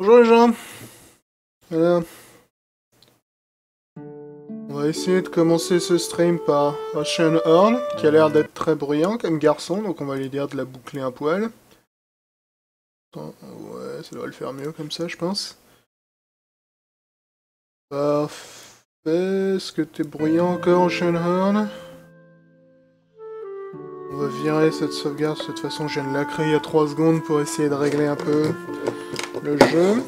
Bonjour les gens Voilà. On va essayer de commencer ce stream par Ocean Horn, qui a l'air d'être très bruyant comme garçon, donc on va lui dire de la boucler un poil. Attends, ouais, ça devrait le faire mieux comme ça, je pense. Parfait. Est-ce que t'es bruyant encore, Ocean Horn? On va virer cette sauvegarde, de toute façon je viens de la créer il y a 3 secondes pour essayer de régler un peu le jeu.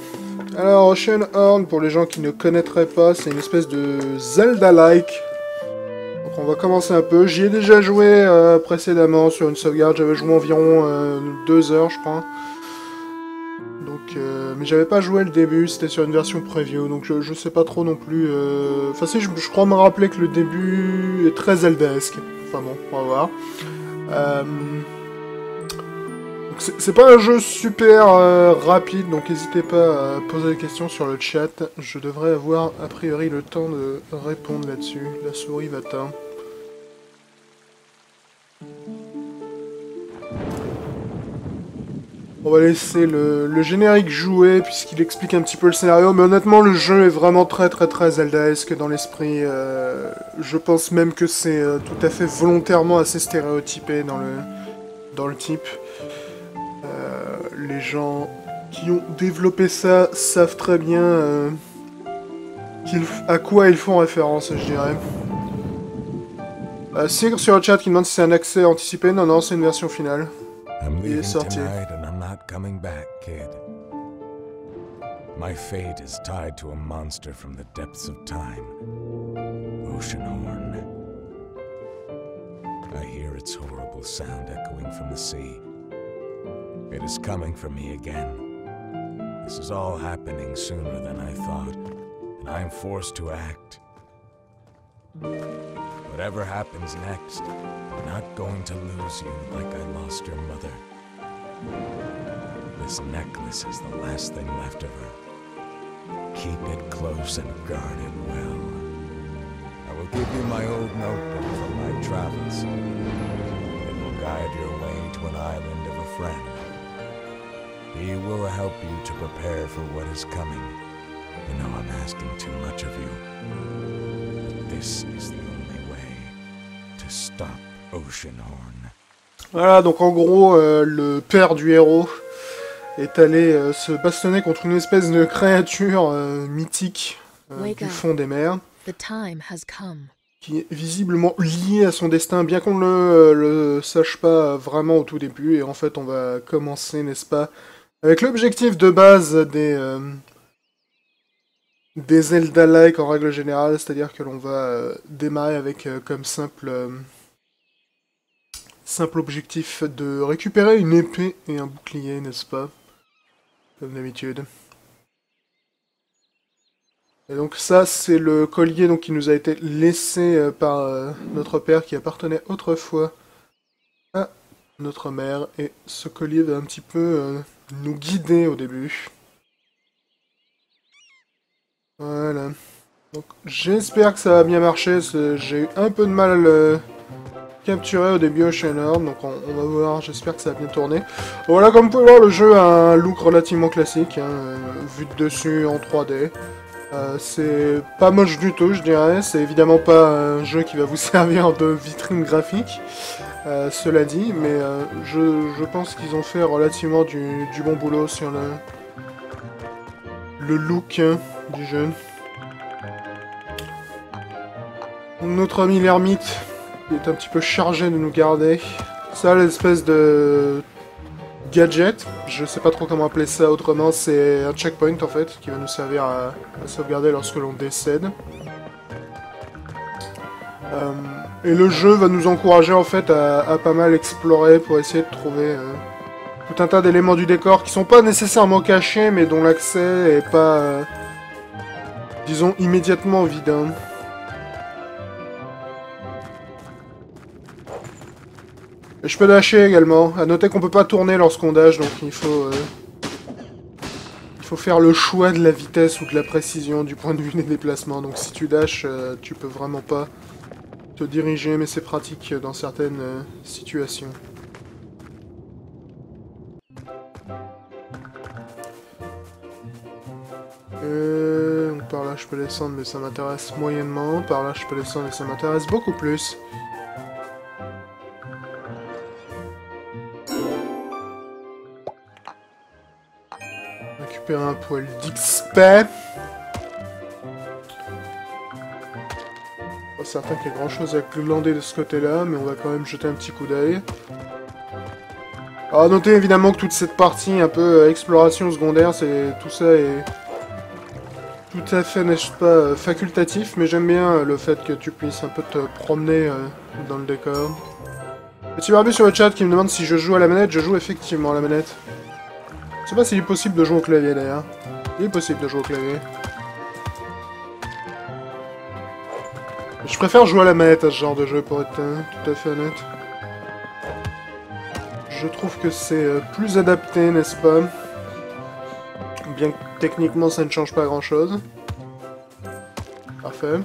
Alors, Ocean Horn, pour les gens qui ne connaîtraient pas, c'est une espèce de Zelda-like. Donc on va commencer un peu. J'y ai déjà joué euh, précédemment sur une sauvegarde, j'avais joué environ 2 heures, je crois. Donc, euh, mais j'avais pas joué le début, c'était sur une version preview, donc je, je sais pas trop non plus. euh, Enfin si, je, crois me rappeler que le début est très Zelda-esque. Enfin bon, on va voir. Euh, C'est pas un jeu super euh, rapide, donc n'hésitez pas à poser des questions sur le chat. Je devrais avoir a priori le temps de répondre là-dessus. La souris va teindre. On va laisser le, le générique jouer puisqu'il explique un petit peu le scénario, mais honnêtement le jeu est vraiment très très très Zeldaesque dans l'esprit. euh, je pense même que c'est euh, tout à fait volontairement assez stéréotypé dans le, dans le type. Les gens qui ont développé ça savent très bien euh, à quoi ils font référence, je dirais. Euh, sur le chat qui demande si c'est un accès anticipé. Non, non, c'est une version finale. Il est sorti. My fate is tied to a monster from the depths of time. Oceanhorn. I hear its horrible sound echoing from the sea. It is coming for me again. This is all happening sooner than I thought, and I am forced to act. Whatever happens next, I'm not going to lose you like I lost your mother. This necklace is the last thing left of her. Keep it close and guard it well. I will give you my old notebook from my travels. It will guide your way to an island of a friend. He will help you to prepare for what is coming. I know I'm asking too much of you. But this is the only way to stop Oceanhorn. Voilà, donc en gros, euh, le père du héros est allé euh, se bastonner contre une espèce de créature euh, mythique euh, du fond des mers, The time has come. qui est visiblement liée à son destin, bien qu'on ne le, le sache pas vraiment au tout début. Et en fait, on va commencer, n'est-ce pas, avec l'objectif de base des, euh, des Zelda-like en règle générale, c'est-à-dire que l'on va euh, démarrer avec euh, comme simple... Simple objectif de récupérer une épée et un bouclier, n'est-ce pas Comme d'habitude. Et donc ça, c'est le collier donc, qui nous a été laissé par notre père qui appartenait autrefois à notre mère. Et ce collier va un petit peu nous guider au début. Voilà. Donc j'espère que ça va bien marcher. J'ai eu un peu de mal à le capturé au début Ocean Horn, donc on, va voir, j'espère que ça va bien tourner. Voilà, comme vous pouvez voir, le jeu a un look relativement classique, hein, euh, vu de dessus en 3D. Euh, c'est pas moche du tout, je dirais, c'est évidemment pas un jeu qui va vous servir de vitrine graphique, euh, cela dit, mais euh, je, pense qu'ils ont fait relativement du, bon boulot sur le, look hein, du jeu. Notre ami l'ermite est un petit peu chargé de nous garder. Ça, l'espèce de gadget, je sais pas trop comment appeler ça autrement, c'est un checkpoint en fait, qui va nous servir à, à sauvegarder lorsque l'on décède. Euh, et le jeu va nous encourager en fait à, pas mal explorer pour essayer de trouver euh, tout un tas d'éléments du décor qui sont pas nécessairement cachés, mais dont l'accès est pas, euh, disons, immédiatement évident. Et je peux dasher également. À noter qu'on peut pas tourner lorsqu'on dash, donc il faut... euh, Il faut faire le choix de la vitesse ou de la précision du point de vue des déplacements. Donc si tu dashes, euh, tu peux vraiment pas te diriger, mais c'est pratique dans certaines euh, situations. Euh, par là je peux descendre mais ça m'intéresse moyennement. Par là je peux descendre et ça m'intéresse beaucoup plus. Récupérer un poil d'XP. Pas certain qu'il y ait grand chose à glander de ce côté-là, mais on va quand même jeter un petit coup d'œil. Alors notez évidemment que toute cette partie un peu euh, exploration secondaire, c'est tout ça est tout à fait, n'est-ce pas, euh, facultatif, mais j'aime bien euh, le fait que tu puisses un peu te promener dans le décor. Petit barbu sur le chat qui me demande si je joue à la manette, je joue effectivement à la manette. Je sais pas s'il est possible de jouer au clavier d'ailleurs. Il est possible de jouer au clavier. Je préfère jouer à la manette à ce genre de jeu pour être euh, tout à fait honnête. Je trouve que c'est euh, plus adapté, n'est-ce pas? Bien que techniquement ça ne change pas grand chose. Parfait.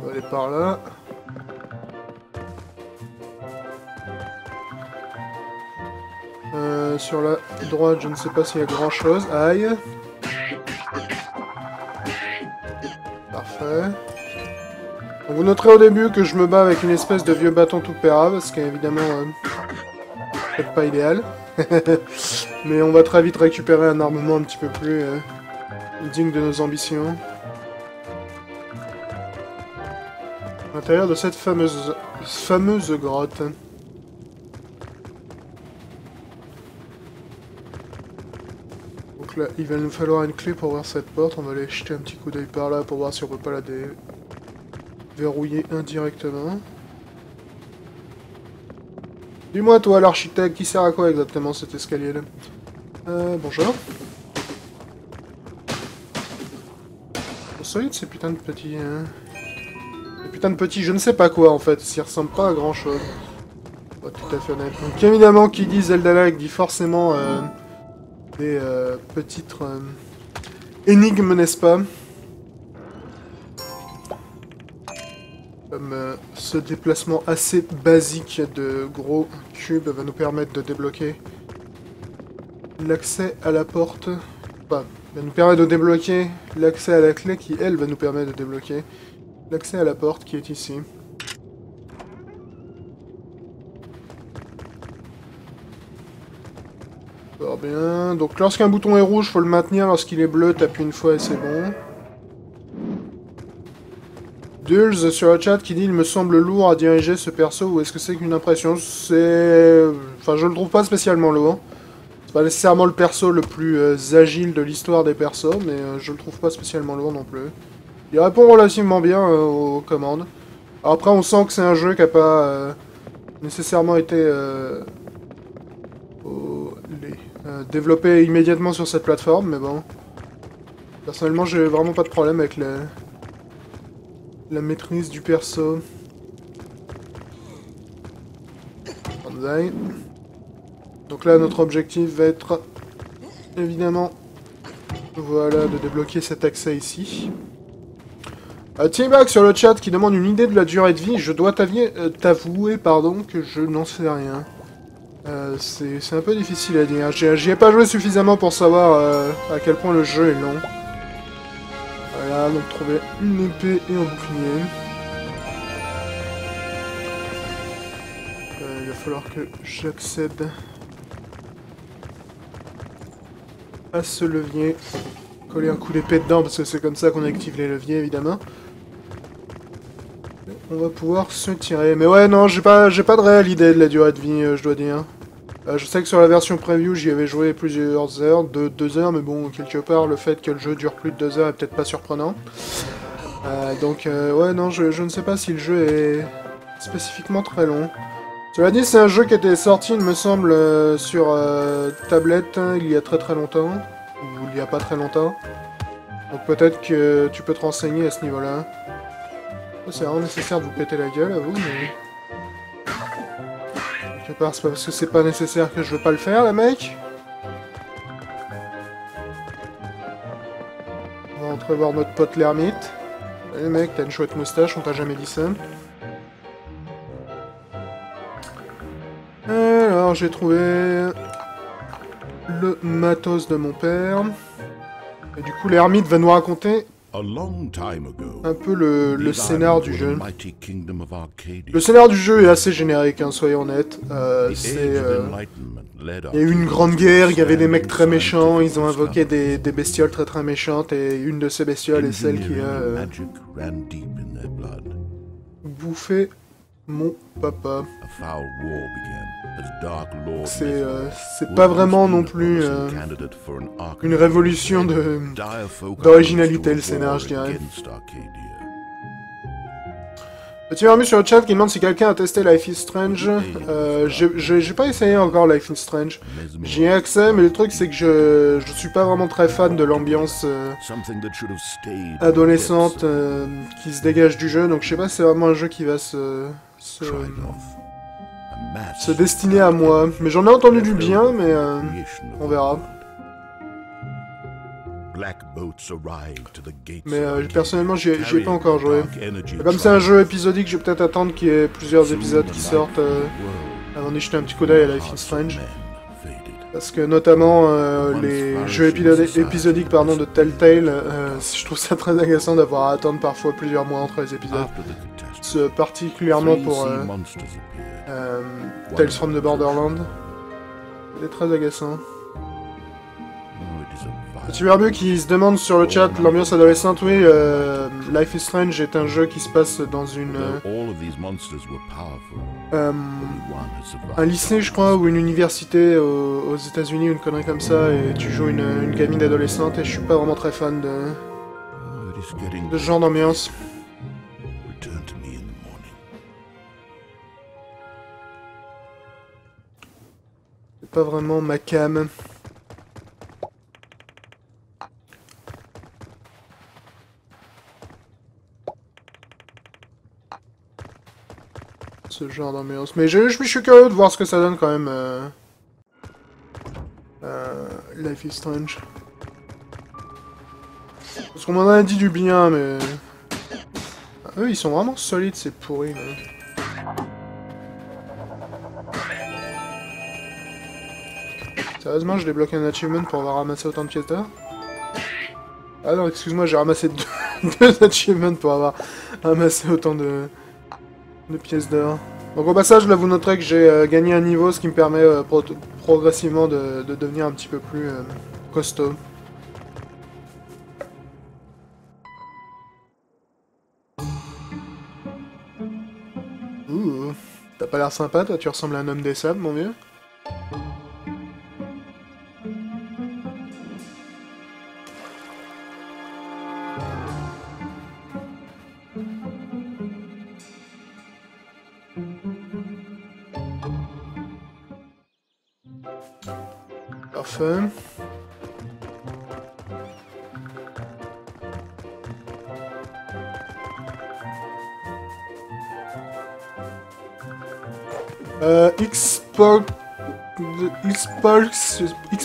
On va aller par là. Euh, sur la droite, je ne sais pas s'il y a grand chose. Aïe. Parfait. Vous noterez au début que je me bats avec une espèce de vieux bâton tout pérave, ce qui est évidemment euh, peut-être pas idéal. Mais on va très vite récupérer un armement un petit peu plus euh, digne de nos ambitions. L'intérieur de cette fameuse, fameuse grotte. Il va nous falloir une clé pour ouvrir cette porte. On va aller jeter un petit coup d'œil par là pour voir si on peut pas la déverrouiller indirectement. Dis-moi toi l'architecte, qui sert à quoi exactement cet escalier là Euh, bonjour. Bon, solide ces putains de petits... Hein. Ces putains de petits, je ne sais pas quoi en fait, s'ils ressemblent pas à grand chose. Pas tout à fait honnête. Donc évidemment, qui dit Zelda-like dit forcément euh, des euh, petites euh, énigmes, n'est-ce pas? Comme euh, ce déplacement assez basique de gros cubes va nous permettre de débloquer l'accès à la porte. Enfin, va nous permettre de débloquer l'accès à la clé qui, elle, va nous permettre de débloquer l'accès à la porte qui est ici. Donc lorsqu'un bouton est rouge, faut le maintenir. Lorsqu'il est bleu, t'appuies une fois et c'est bon. Dulz sur le chat qui dit il me semble lourd à diriger ce perso ou est-ce que c'est qu'une impression? C'est... Enfin je le trouve pas spécialement lourd. C'est pas nécessairement le perso le plus euh, agile de l'histoire des persos mais euh, je le trouve pas spécialement lourd non plus. Il répond relativement bien euh, aux commandes. Alors après on sent que c'est un jeu qui a pas euh, nécessairement été euh, développé immédiatement sur cette plateforme mais bon. Personnellement j'ai vraiment pas de problème avec le la maîtrise du perso. Donc là, notre objectif va être, évidemment, voilà, de débloquer cet accès ici. Euh, T-Bag sur le chat qui demande une idée de la durée de vie. Je dois t'avier- euh, t'avouer pardon, que je n'en sais rien. Euh, c'est un peu difficile à dire. J'y j'y ai pas joué suffisamment pour savoir euh, à quel point le jeu est long. Voilà, donc trouver une épée et un bouclier. Euh, il va falloir que j'accède à ce levier. Coller un coup d'épée dedans parce que c'est comme ça qu'on active les leviers évidemment. On va pouvoir se tirer. Mais ouais, non, j'ai pas, j'ai pas de réelle idée de la durée de vie, euh, je dois dire. Euh, je sais que sur la version preview, j'y avais joué plusieurs heures, de deux heures, mais bon, quelque part, le fait que le jeu dure plus de deux heures est peut-être pas surprenant. Euh, donc, euh, ouais, non, je, ne sais pas si le jeu est spécifiquement très long. Cela dit, c'est un jeu qui était sorti, il me semble, sur tablette hein, il y a très très longtemps, ou il y a pas très longtemps. Donc peut-être que tu peux te renseigner à ce niveau-là. C'est vraiment nécessaire de vous péter la gueule, à vous, mais... Quelque part, c'est parce que c'est pas nécessaire que je veux pas le faire, les mecs. On va entrevoir notre pote l'ermite. Allez mec, t'as une chouette moustache, on t'a jamais dit ça. Alors, j'ai trouvé le matos de mon père. Et du coup, l'ermite va nous raconter A long time ago, un peu le, le scénar du jeu. Le scénar du jeu est assez générique, hein, soyons honnêtes. Euh, euh, il y a eu une grande guerre, il y avait des mecs très méchants, ils ont invoqué des, des bestioles très très méchantes, et une de ces bestioles est celle qui a euh, bouffé mon papa. A foul war began as Dark Lord C'est euh, pas vraiment non plus euh, une révolution d'originalité, le scénar, je dirais. Petit Vermu sur le chat qui demande si quelqu'un a testé Life is Strange. Euh, j'ai- pas essayé encore Life is Strange. J'y ai accès, mais le truc c'est que je, je suis pas vraiment très fan de l'ambiance euh, adolescente euh, qui se dégage du jeu, donc je sais pas si c'est vraiment un jeu qui va se, se, se destiner à moi. Mais j'en ai entendu du bien, mais euh, on verra. Mais euh, personnellement j'y ai, pas encore joué. Comme c'est un jeu épisodique, je vais peut-être attendre qu'il y ait plusieurs épisodes qui sortent euh, avant d'y jeter un petit coup d'œil à Life is Strange. Parce que notamment euh, les jeux épisodiques pardon, de Telltale, je trouve ça très agaçant d'avoir à attendre parfois plusieurs mois entre les épisodes. Ce- particulièrement pour euh, euh, Tales from the Borderland. C'est très agaçant. Oh, Verbu qui se demande sur le chat l'ambiance adolescente, oui, euh, Life is Strange est un jeu qui se passe dans une... euh, euh, un lycée, je crois, ou une université aux, aux États-Unis, une connerie comme ça, et tu joues une, une gamine adolescente, et je suis pas vraiment très fan de, Oh, de ce genre d'ambiance. Pas vraiment ma cam. Ce genre d'ambiance. Mais je, suis curieux de voir ce que ça donne quand même. euh, euh, Life is Strange. Parce qu'on m'en a dit du bien, mais... Ah, eux, ils sont vraiment solides, c'est pourri. Sérieusement, je débloque un achievement pour avoir ramassé autant de pièces d'or Ah non, excuse-moi, j'ai ramassé deux, achievements pour avoir ramassé autant de, pièces d'or. Donc au passage, là, vous noterez que j'ai euh, gagné un niveau, ce qui me permet euh, pro- progressivement de, de devenir un petit peu plus euh, costaud. Ouh, t'as pas l'air sympa, toi, tu ressembles à un homme des sables, mon vieux.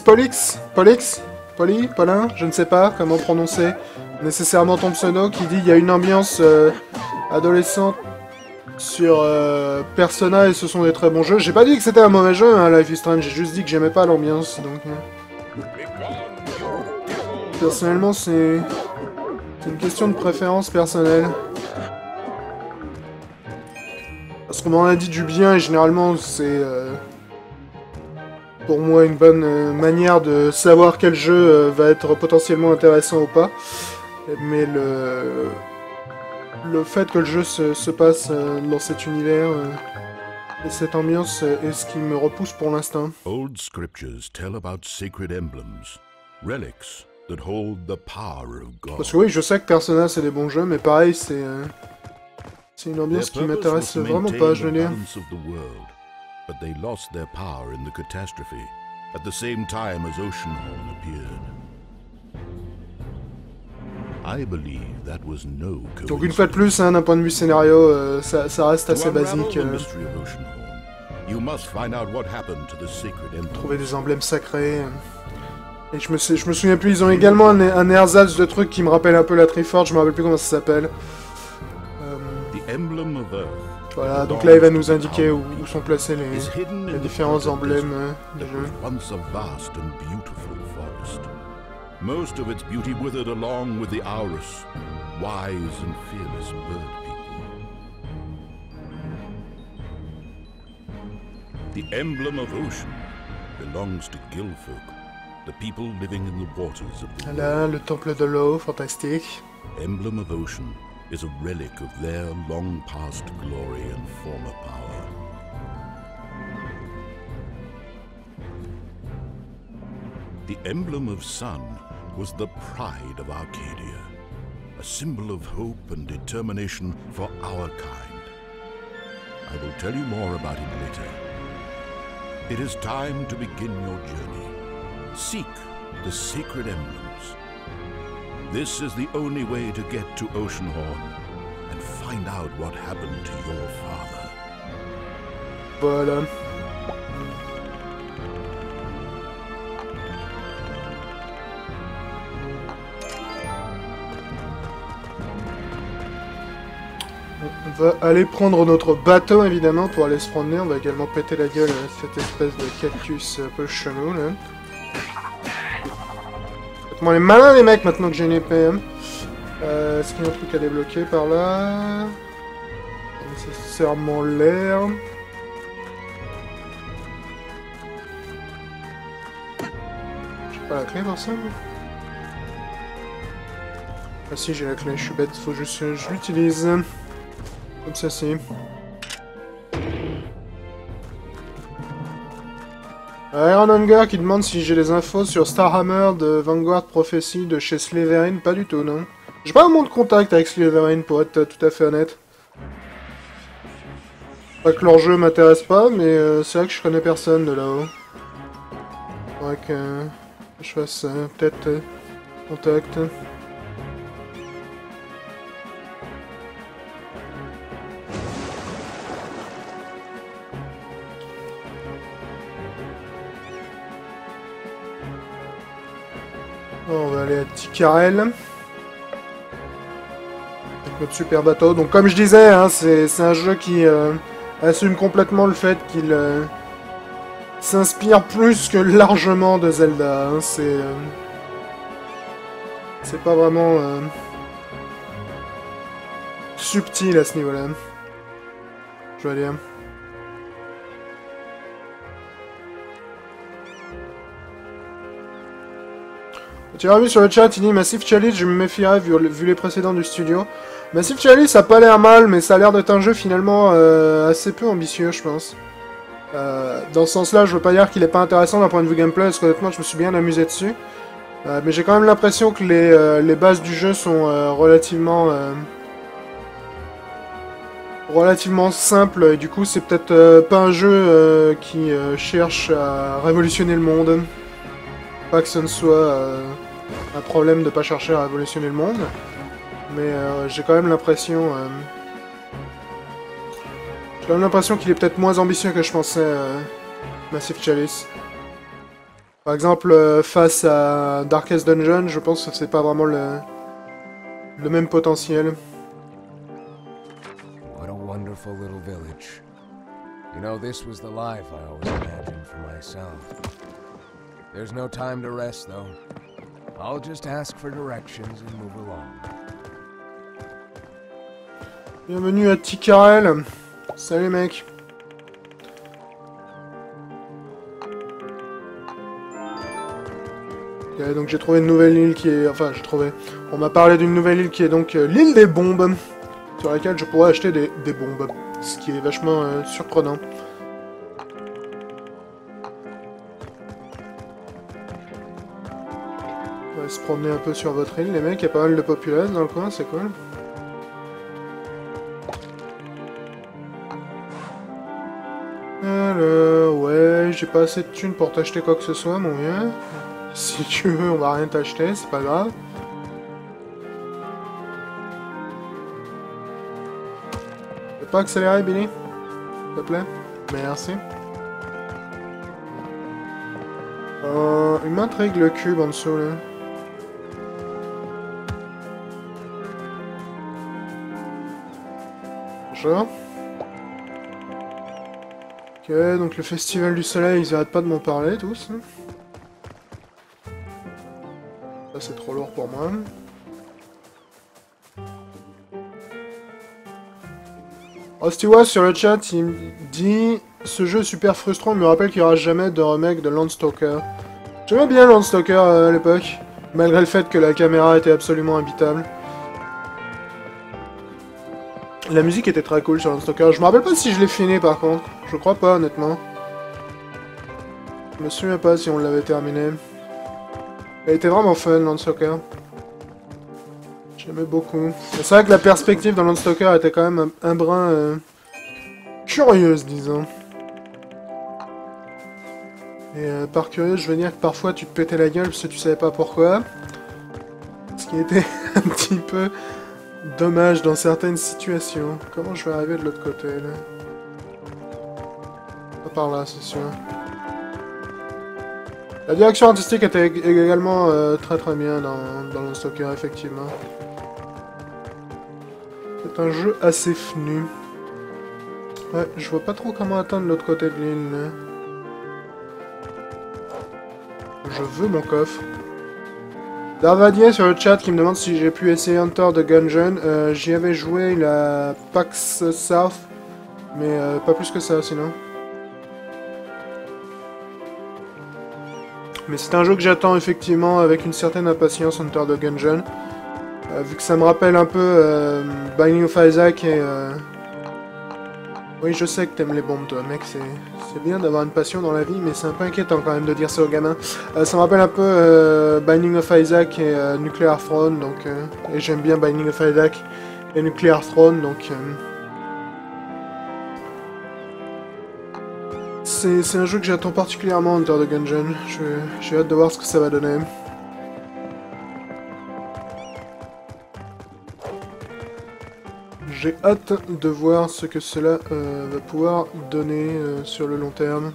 Xpolix Polix Poli Paulin Je ne sais pas comment prononcer nécessairement ton pseudo qui dit il y a une ambiance euh, adolescente sur euh, Persona et ce sont des très bons jeux. J'ai pas dit que c'était un mauvais jeu, hein, Life is Strange, j'ai juste dit que j'aimais pas l'ambiance, donc... euh. Personnellement, c'est... C'est une question de préférence personnelle. Parce qu'on m'en a dit du bien et généralement c'est... pour moi une bonne euh, manière de savoir quel jeu euh, va être potentiellement intéressant ou pas. Mais le le fait que le jeu se, se passe euh, dans cet univers et cette ambiance est ce qui me repousse pour l'instant. Old scriptures tell about sacred emblems, relics that hold the power of God. Parce que oui, je sais que Persona c'est des bons jeux, mais pareil, c'est euh, c'est une ambiance qui m'intéresse vraiment pas, je veux dire. But they lost their power in the catastrophe at the same time as Oceanhorn appeared. I believe that was no Donc une fois de plus, hein, d'un point de vue scénario, euh, ça, ça reste assez basique. euh, mystery of Oceanhorn, you must find out what happened to the sacred emblem. trouver des emblèmes sacrés. Et je me, sais- je me souviens plus, ils ont également un, un ersatz de trucs qui me rappelle un peu la Triforce, je me rappelle plus comment ça s'appelle. Euh, Voilà, donc là il va nous indiquer où, où sont placés les, les différents emblèmes euh, du jeu. once a vast and beautiful forest. Most of its beauty withered along with the Aurus, wise and fearless bird people. The emblem of ocean belongs to Gilfolk, the people living in the waters of the Là, le temple de l'eau, fantastique. emblem of ocean is a relic of their long past glory and former power. The emblem of sun was the pride of Arcadia, a symbol of hope and determination for our kind. I will tell you more about it later. It is time to begin your journey. Seek the sacred emblems. This is the only way to get to Oceanhorn and find out what happened to your father. Voilà. On va aller prendre notre bateau évidemment pour aller se promener. On va également péter la gueule à cette espèce de cactus un peu chelou là. Faites-moi les malins les mecs maintenant que j'ai une épée. hein. Euh, Est-ce qu'il y a un truc à débloquer par là? Nécessairement l'air. J'ai pas la clé pour ça Ah si j'ai la clé, je suis bête, faut juste que je l'utilise. Comme ça c'est. Iron Hunger qui demande si j'ai les infos sur Starhammer de Vanguard Prophecy de chez Slytherin. Pas du tout, non. J'ai pas vraiment de contact avec Slytherin pour être tout à fait honnête. Pas que leur jeu m'intéresse pas, mais euh, c'est vrai que je connais personne de là-haut. Faudrait que je fasse euh, peut-être euh, contact. Ticarel. Avec notre super bateau. Donc comme je disais, hein, c'est un jeu qui euh, assume complètement le fait qu'il euh, s'inspire plus que largement de Zelda. hein. C'est euh, c'est pas vraiment subtil à ce niveau-là. Je dois dire. Tu as vu sur le chat, il dit Massive Chalice, je me méfierais vu, les précédents du studio. Massive Chalice, ça a pas l'air mal, mais ça a l'air d'être un jeu finalement euh, assez peu ambitieux, je pense. Euh, dans ce sens-là, je veux pas dire qu'il est pas intéressant d'un point de vue gameplay, parce qu'honnêtement, je me suis bien amusé dessus. Euh, mais j'ai quand même l'impression que les, bases du jeu sont relativement relativement simples. Et du coup, c'est peut-être pas un jeu qui cherche à révolutionner le monde. Pas que ce ne soit un problème de pas chercher à révolutionner le monde. Mais euh, j'ai quand même l'impression. euh, j'ai quand même l'impression qu'il est peut-être moins ambitieux que je pensais, euh, Massive Chalice. Par exemple, euh, face à Darkest Dungeon, je pense que c'est pas vraiment le, le même potentiel. What a wonderful little village. You know, this was the life I always imagined for myself. There's no time to rest, though. I'll just ask for directions and move along. Bienvenue à Ticarel. Salut mec. Ok, donc j'ai trouvé une nouvelle île qui est... Enfin, j'ai trouvé... On m'a parlé d'une nouvelle île qui est donc euh, l'île des bombes. Sur laquelle je pourrais acheter des, des bombes. Ce qui est vachement euh, surprenant. Se promener un peu sur votre île, les mecs. Il y a pas mal de populace dans le coin, c'est cool. Alors, ouais, j'ai pas assez de thunes pour t'acheter quoi que ce soit, mon vieux. Si tu veux, on va rien t'acheter, c'est pas grave. Peux pas accélérer, Billy S'il te plaît Merci. Euh, m'intrigue le cube en dessous, là. Ok, donc le festival du soleil, ils arrêtent pas de m'en parler tous. Ça c'est trop lourd pour moi. Oh, Stewart sur le chat, il me dit Ce jeu super frustrant, me rappelle qu'il n'y aura jamais de remake de Landstalker. J'aimais bien Landstalker euh, à l'époque, malgré le fait que la caméra était absolument habitable. La musique était très cool sur Landstalker. Je me rappelle pas si je l'ai fini par contre. Je crois pas honnêtement. Je me souviens pas si on l'avait terminé. Elle était vraiment fun Landstalker. J'aimais beaucoup. C'est vrai que la perspective dans Landstalker était quand même un, brin euh, curieuse, disons. Et euh, par curieux, je veux dire que parfois tu te pétais la gueule parce que tu savais pas pourquoi. Ce qui était un petit peu dommage dans certaines situations. Comment je vais arriver de l'autre côté là? Pas par là, c'est sûr. La direction artistique était ég- également euh, très très bien dans, dans Landstalker, effectivement. C'est un jeu assez fnu. Ouais, je vois pas trop comment atteindre l'autre côté de l'île. Je veux mon coffre. Darvadier sur le chat qui me demande si j'ai pu essayer Hunter de Gungeon. Euh, J'y avais joué la PAX South, mais euh, pas plus que ça sinon. Mais c'est un jeu que j'attends effectivement avec une certaine impatience, Hunter de Gungeon. Euh, vu que ça me rappelle un peu Binding of Isaac et... Oui, je sais que t'aimes les bombes, toi, mec. C'est bien d'avoir une passion dans la vie, mais c'est un peu inquiétant quand même de dire ça aux gamins. Euh, ça me rappelle un peu euh, Binding of Isaac et euh, Nuclear Throne, donc... et j'aime bien Binding of Isaac et Nuclear Throne, donc... C'est un jeu que j'attends particulièrement, Hunter de Gungeon. J'ai hâte de voir ce que ça va donner. J'ai hâte de voir ce que cela euh, va pouvoir donner euh, sur le long terme.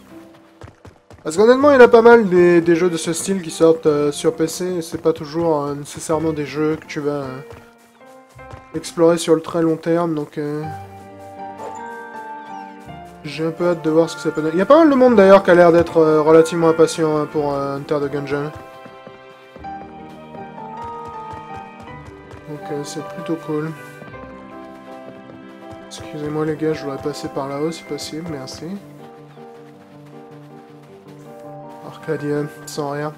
Parce qu'honnêtement, il y en a pas mal des, jeux de ce style qui sortent euh, sur PC, et c'est pas toujours nécessairement des jeux que tu vas explorer sur le très long terme, donc... J'ai un peu hâte de voir ce que ça peut donner. Il y a pas mal de monde d'ailleurs qui a l'air d'être relativement impatient hein, pour Hunter de Gungeon. Donc c'est plutôt cool. Excusez-moi les gars, je voudrais passer par là-haut si possible, merci. Arcadia, sans rien.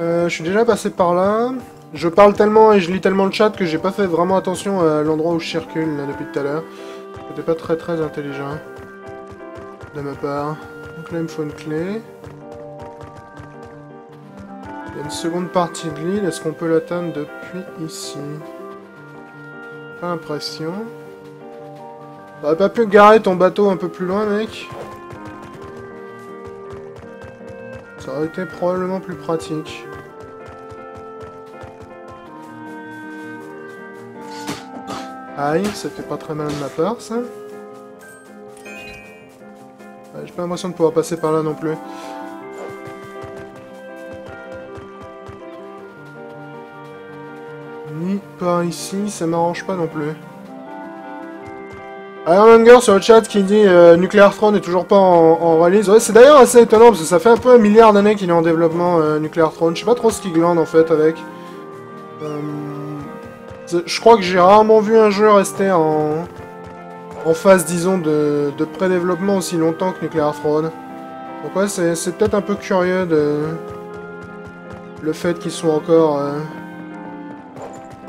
Euh, je suis déjà passé par là. Je parle tellement et je lis tellement le chat que j'ai pas fait vraiment attention à l'endroit où je circule depuis tout à l'heure. C'était pas très très intelligent de ma part. Donc là il me faut une clé. Une seconde partie de l'île, est-ce qu'on peut l'atteindre depuis ici? Pas l'impression. T'aurais pas pu garer ton bateau un peu plus loin, mec? Ça aurait été probablement plus pratique. Aïe, ça fait pas très mal de ma part, ça. J'ai pas l'impression de pouvoir passer par là non plus. Ici, ça m'arrange pas non plus. Iron Hunger sur le chat qui dit euh, Nuclear Throne est toujours pas en, release. Ouais, c'est d'ailleurs assez étonnant parce que ça fait un peu un milliard d'années qu'il est en développement euh, Nuclear Throne. Je sais pas trop ce qu'il glande en fait avec. Euh, je crois que j'ai rarement vu un jeu rester en, en phase, disons, de, de pré-développement aussi longtemps que Nuclear Throne. Donc ouais, c'est peut-être un peu curieux de le fait qu'ils soient encore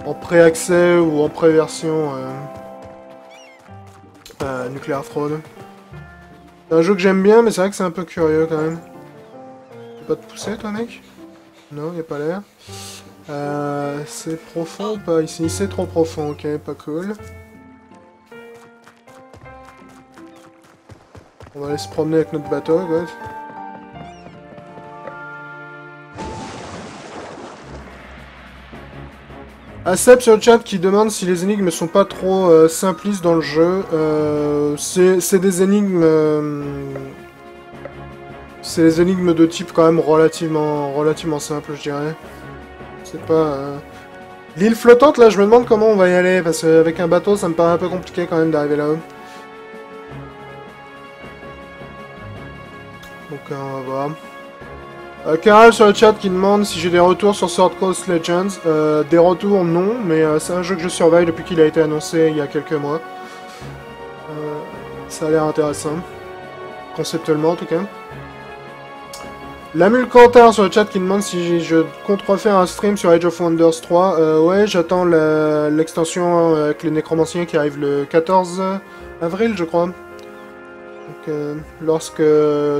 en pré-accès ou en pré-version. euh, euh, Nuclear Throne. C'est un jeu que j'aime bien, mais c'est vrai que c'est un peu curieux quand même. Pas te pousser, toi, mec? Non, y a pas l'air. Euh, c'est profond ou pas? Ici C'est trop profond, ok, pas cool. On va aller se promener avec notre bateau, quoi. Acep sur le chat qui demande si les énigmes sont pas trop euh, simplistes dans le jeu. Euh, c'est des énigmes... euh, c'est des énigmes de type quand même relativement, relativement simple, je dirais. C'est pas... L'île flottante, là, je me demande comment on va y aller, parce qu'avec un bateau, ça me paraît un peu compliqué quand même d'arriver là-haut. Donc, on va voir. Euh, Karal sur le chat qui demande si j'ai des retours sur Sword Coast Legends. Euh, des retours, non, mais euh, c'est un jeu que je surveille depuis qu'il a été annoncé il y a quelques mois. Euh, ça a l'air intéressant. Conceptuellement, en tout cas. Lamul Quentin sur le chat qui demande si je compte refaire un stream sur Age of Wonders 3. Euh, ouais, j'attends l'extension avec les nécromanciens qui arrive le 14 avril, je crois. Lorsque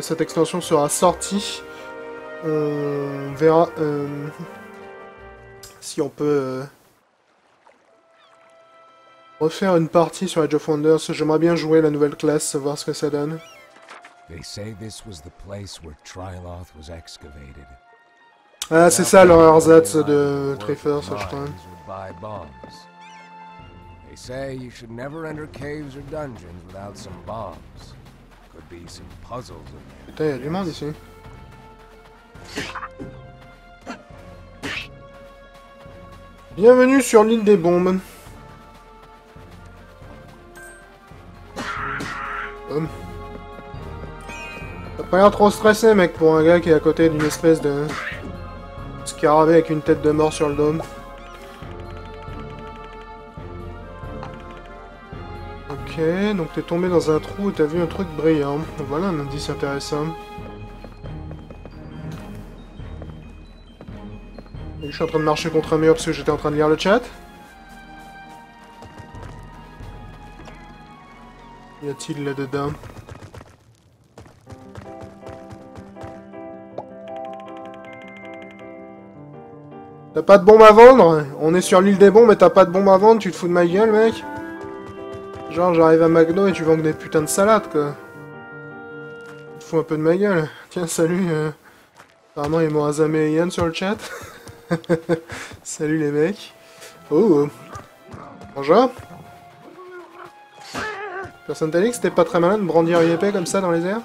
cette extension sera sortie, on verra euh, si on peut euh, refaire une partie sur Age of Wonders. J'aimerais bien jouer la nouvelle classe, voir ce que ça donne. They say this was the place where Triloth was excavated. Ah, c'est ça leur ersatz de Trifer, ça je crois. They say you should never enter caves or dungeons without some bombs. Could be some puzzles in there. Putain, y'a du monde ici. Bienvenue sur l'île des bombes. Hum. T'as pas l'air trop stressé, mec, pour un gars qui est à côté d'une espèce de... scarabée avec une tête de mort sur le dôme. Ok, donc t'es tombé dans un trou et t'as vu un truc brillant. Voilà un indice intéressant. Je suis en train de marcher contre un mur parce que j'étais en train de lire le chat. Y a-t-il là-dedans? T'as pas de bombe à vendre? On est sur l'île des bombes et t'as pas de bombe à vendre, tu te fous de ma gueule, mec Genre, j'arrive à McDo et tu vends que des putains de salades, quoi. Tu te fous un peu de ma gueule. Tiens, salut. Euh... Apparemment, il y a Morazame et Yann sur le chat. salut les mecs. Oh. Bonjour. Personne t'a dit que c'était pas très malin de brandir une épée comme ça dans les airs?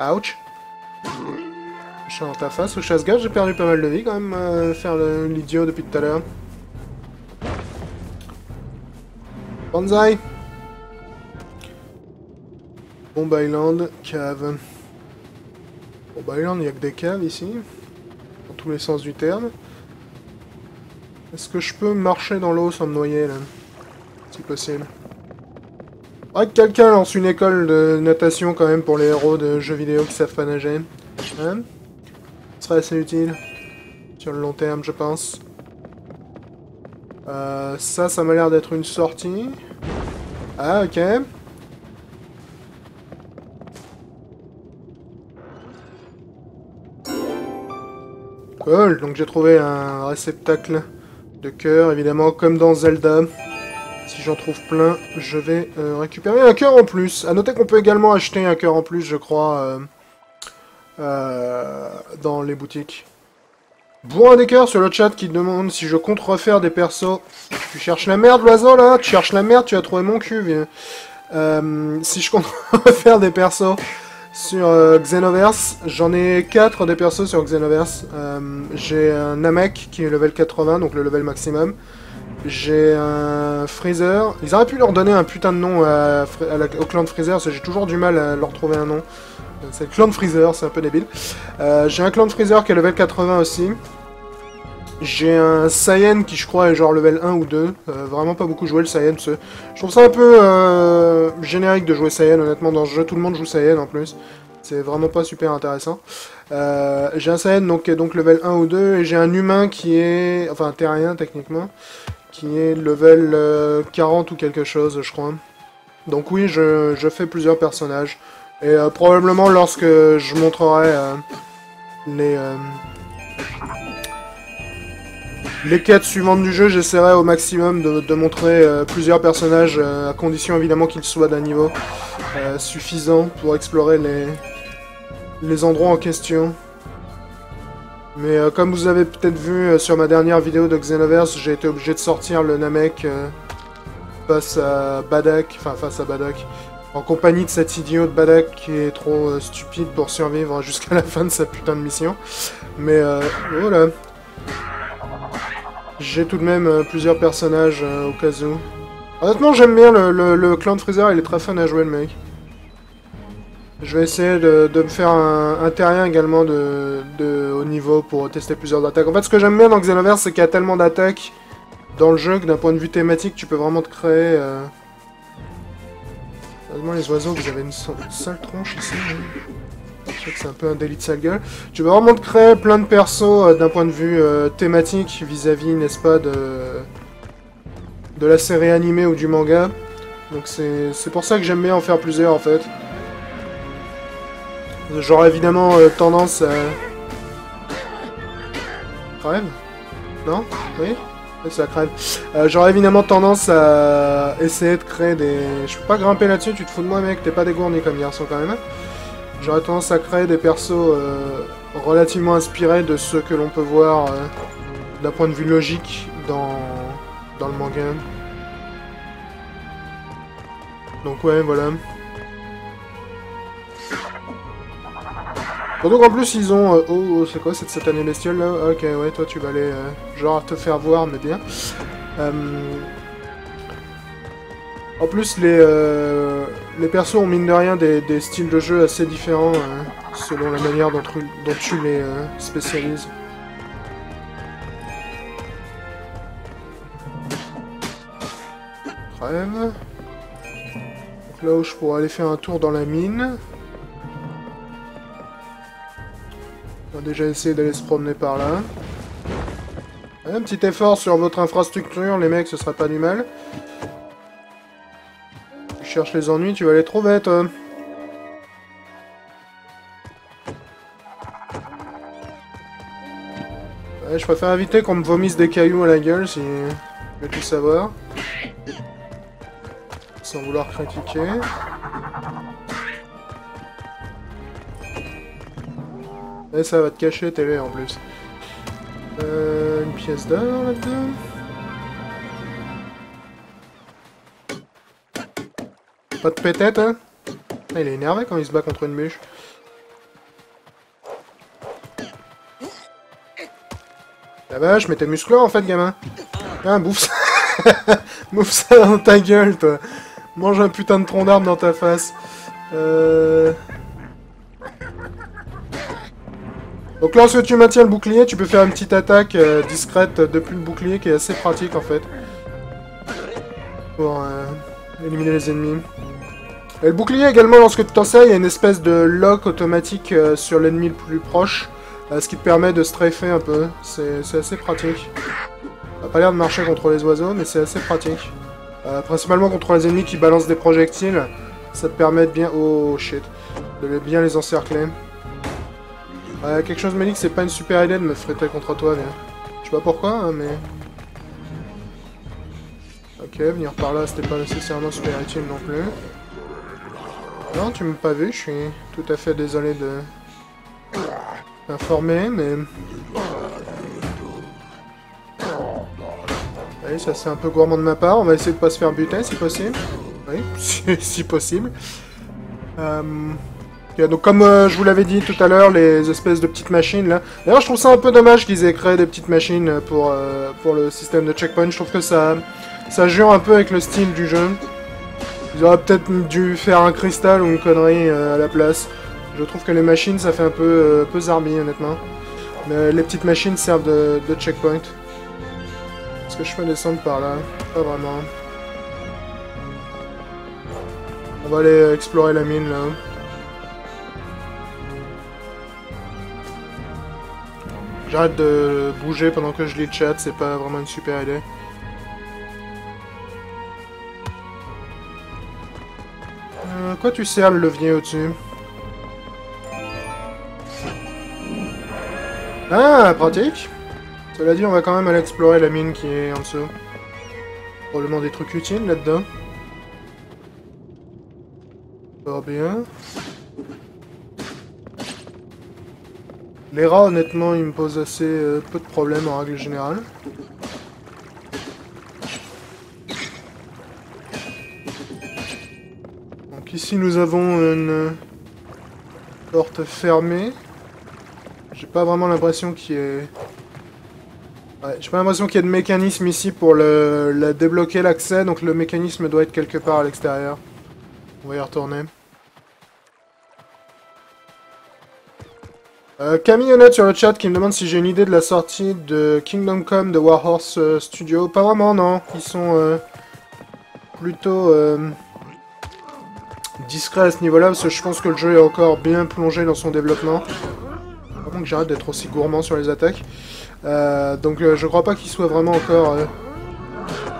Ouch. Je suis dans ta face au chasse-gage, j'ai perdu pas mal de vie quand même, euh, faire l'idiot depuis tout à l'heure. Banzai Bomb Island, cave. Bomb Island, il n'y a que des caves ici. Dans tous les sens du terme. Est-ce que je peux marcher dans l'eau sans me noyer là? Si possible. Ah, que quelqu'un lance une école de natation quand même pour les héros de jeux vidéo qui savent pas nager. Hein? Ce serait assez utile. Sur le long terme, je pense. Euh, ça, ça m'a l'air d'être une sortie. Ah, ok. Donc j'ai trouvé un réceptacle de cœur, évidemment, comme dans Zelda. Si j'en trouve plein, je vais euh, récupérer un cœur en plus. A noter qu'on peut également acheter un cœur en plus, je crois, euh, euh, dans les boutiques. Bon, des cœurs sur le chat qui demande si je compte refaire des persos. Tu cherches la merde, l'oiseau, là? Tu cherches la merde, tu as trouvé mon cul, vieux. Euh, si je compte refaire des persos sur euh, Xenoverse, j'en ai 4 des persos sur Xenoverse. Euh, J'ai un Namek qui est level 80, donc le level maximum. J'ai un Freezer. Ils auraient pu leur donner un putain de nom à, au clan de Freezer, j'ai toujours du mal à leur trouver un nom. C'est le clan de Freezer, c'est un peu débile. Euh, j'ai un clan de Freezer qui est level 80 aussi. J'ai un Saiyan qui je crois est genre level 1 ou 2. Euh, vraiment pas beaucoup joué le Saiyan. Je trouve ça un peu euh, générique de jouer Saiyan honnêtement dans ce jeu. Tout le monde joue Saiyan en plus. C'est vraiment pas super intéressant. Euh, j'ai un Saiyan donc, qui est donc level 1 ou 2 et j'ai un humain qui est... Enfin un terrien techniquement. Qui est level euh, 40 ou quelque chose je crois. Donc oui je, je fais plusieurs personnages. Et probablement lorsque je montrerai les... les quêtes suivantes du jeu, j'essaierai au maximum de, montrer euh, plusieurs personnages, euh, à condition évidemment qu'ils soient d'un niveau euh, suffisant pour explorer les, les endroits en question. Mais comme vous avez peut-être vu sur ma dernière vidéo de Xenoverse, j'ai été obligé de sortir le Namek face à Badak, enfin face à Badak, en compagnie de cet idiot Badak qui est trop stupide pour survivre jusqu'à la fin de sa putain de mission. Mais voilà. J'ai tout de même euh, plusieurs personnages euh, au cas où. Honnêtement, j'aime bien le, clan de Freezer, il est très fun à jouer, le mec. Je vais essayer de, me faire un, terrien également de, haut niveau pour tester plusieurs attaques. En fait, ce que j'aime bien dans Xenoverse, c'est qu'il y a tellement d'attaques dans le jeu que d'un point de vue thématique, tu peux vraiment te créer... Euh... Les oiseaux, vous avez une, sale tronche ici. hein. Je que c'est un peu un délit de sale gueule. Tu peux vraiment créer plein de persos euh, d'un point de vue euh, thématique vis-à-vis, n'est-ce pas, de... de la série animée ou du manga. Donc c'est pour ça que j'aime bien en faire plusieurs, en fait. J'aurais évidemment euh, tendance à... Crève Non? Oui? Ça crève. Euh, J'aurais évidemment tendance à essayer de créer des... Je peux pas grimper là-dessus, tu te fous de moi mec, t'es pas dégourni comme garçon quand même. J'aurais tendance à créer des persos euh, relativement inspirés de ceux que l'on peut voir euh, d'un point de vue logique dans, dans le manga. Donc ouais, voilà. Surtout qu'en plus ils ont... euh, oh, oh, c'est quoi cette satanée bestiole là Ok, ouais, toi tu vas aller... genre te faire voir, mais bien. En plus, les, les persos ont mine de rien des, styles de jeu assez différents euh, selon la manière dont, tu- les euh, spécialises. Crève. Donc là où je pourrais aller faire un tour dans la mine. On va déjà essayer d'aller se promener par là. Un petit effort sur votre infrastructure, les mecs, ce serait pas du mal. Cherches les ennuis, tu vas les trouver, toi. Je préfère éviter qu'on me vomisse des cailloux à la gueule, si je veux tout savoir. Sans vouloir critiquer. Et ça va te cacher télé en plus. Euh, une pièce d'or là-dedans. Pas de pétette, hein Ah, Il est énervé quand il se bat contre une bûche. La vache, mais t'es musclé en fait, gamin. Ah, bouffe ça. bouffe ça dans ta gueule, toi. Mange un putain de tronc d'arbre dans ta face. Euh... Donc lorsque tu maintiens le bouclier, tu peux faire une petite attaque euh, discrète depuis le bouclier qui est assez pratique en fait. Pour euh, éliminer les ennemis. Et le bouclier également, lorsque tu t'en il y a une espèce de lock automatique euh, sur l'ennemi le plus proche. euh, ce qui te permet de strafer un peu. C'est assez pratique. Ça a pas l'air de marcher contre les oiseaux, mais c'est assez pratique. Euh, principalement contre les ennemis qui balancent des projectiles. Ça te permet de bien... Oh shit. De bien les encercler. Quelque chose me dit que c'est pas une super idée de me friter contre toi, viens. Je sais pas pourquoi, hein, mais... Ok, venir par là, c'était pas nécessairement super utile non plus. Non, tu m'as pas vu, je suis tout à fait désolé de... t'informer, mais... Allez, ça c'est un peu gourmand de ma part, on va essayer de pas se faire buter si possible. Oui, si, si possible. Euh... Donc comme euh, je vous l'avais dit tout à l'heure, les espèces de petites machines là. D'ailleurs, je trouve ça un peu dommage qu'ils aient créé des petites machines pour, euh, pour le système de checkpoint. Je trouve que ça, ça jure un peu avec le style du jeu. Ils auraient peut-être dû faire un cristal ou une connerie euh, à la place. Je trouve que les machines, ça fait un peu, euh, peu zarbi, honnêtement. Mais les petites machines servent de, checkpoint. Est-ce que je peux descendre par là? Pas vraiment. On va aller explorer la mine là. J'arrête de bouger pendant que je lis le chat, c'est pas vraiment une super idée. Euh, quoi tu sers le levier au-dessus Ah, pratique Cela dit, on va quand même aller explorer la mine qui est en dessous. Probablement des trucs utiles là-dedans. Fort bien. Les rats, honnêtement, ils me posent assez euh, peu de problèmes en règle générale. Nous avons une porte fermée. J'ai pas vraiment l'impression qu'il y ait j'ai pas l'impression qu'il y ait de mécanisme ici pour le débloquer l'accès, donc le mécanisme doit être quelque part à l'extérieur. On va y retourner. Euh, Camillonnette sur le chat qui me demande si j'ai une idée de la sortie de Kingdom Come de Warhorse euh, Studio. Pas vraiment, non. Ils sont euh, plutôt euh, discrets à ce niveau-là, parce que je pense que le jeu est encore bien plongé dans son développement. Vraiment que j'arrête d'être aussi gourmand sur les attaques. Euh, donc euh, je crois pas qu'ils soient vraiment encore euh,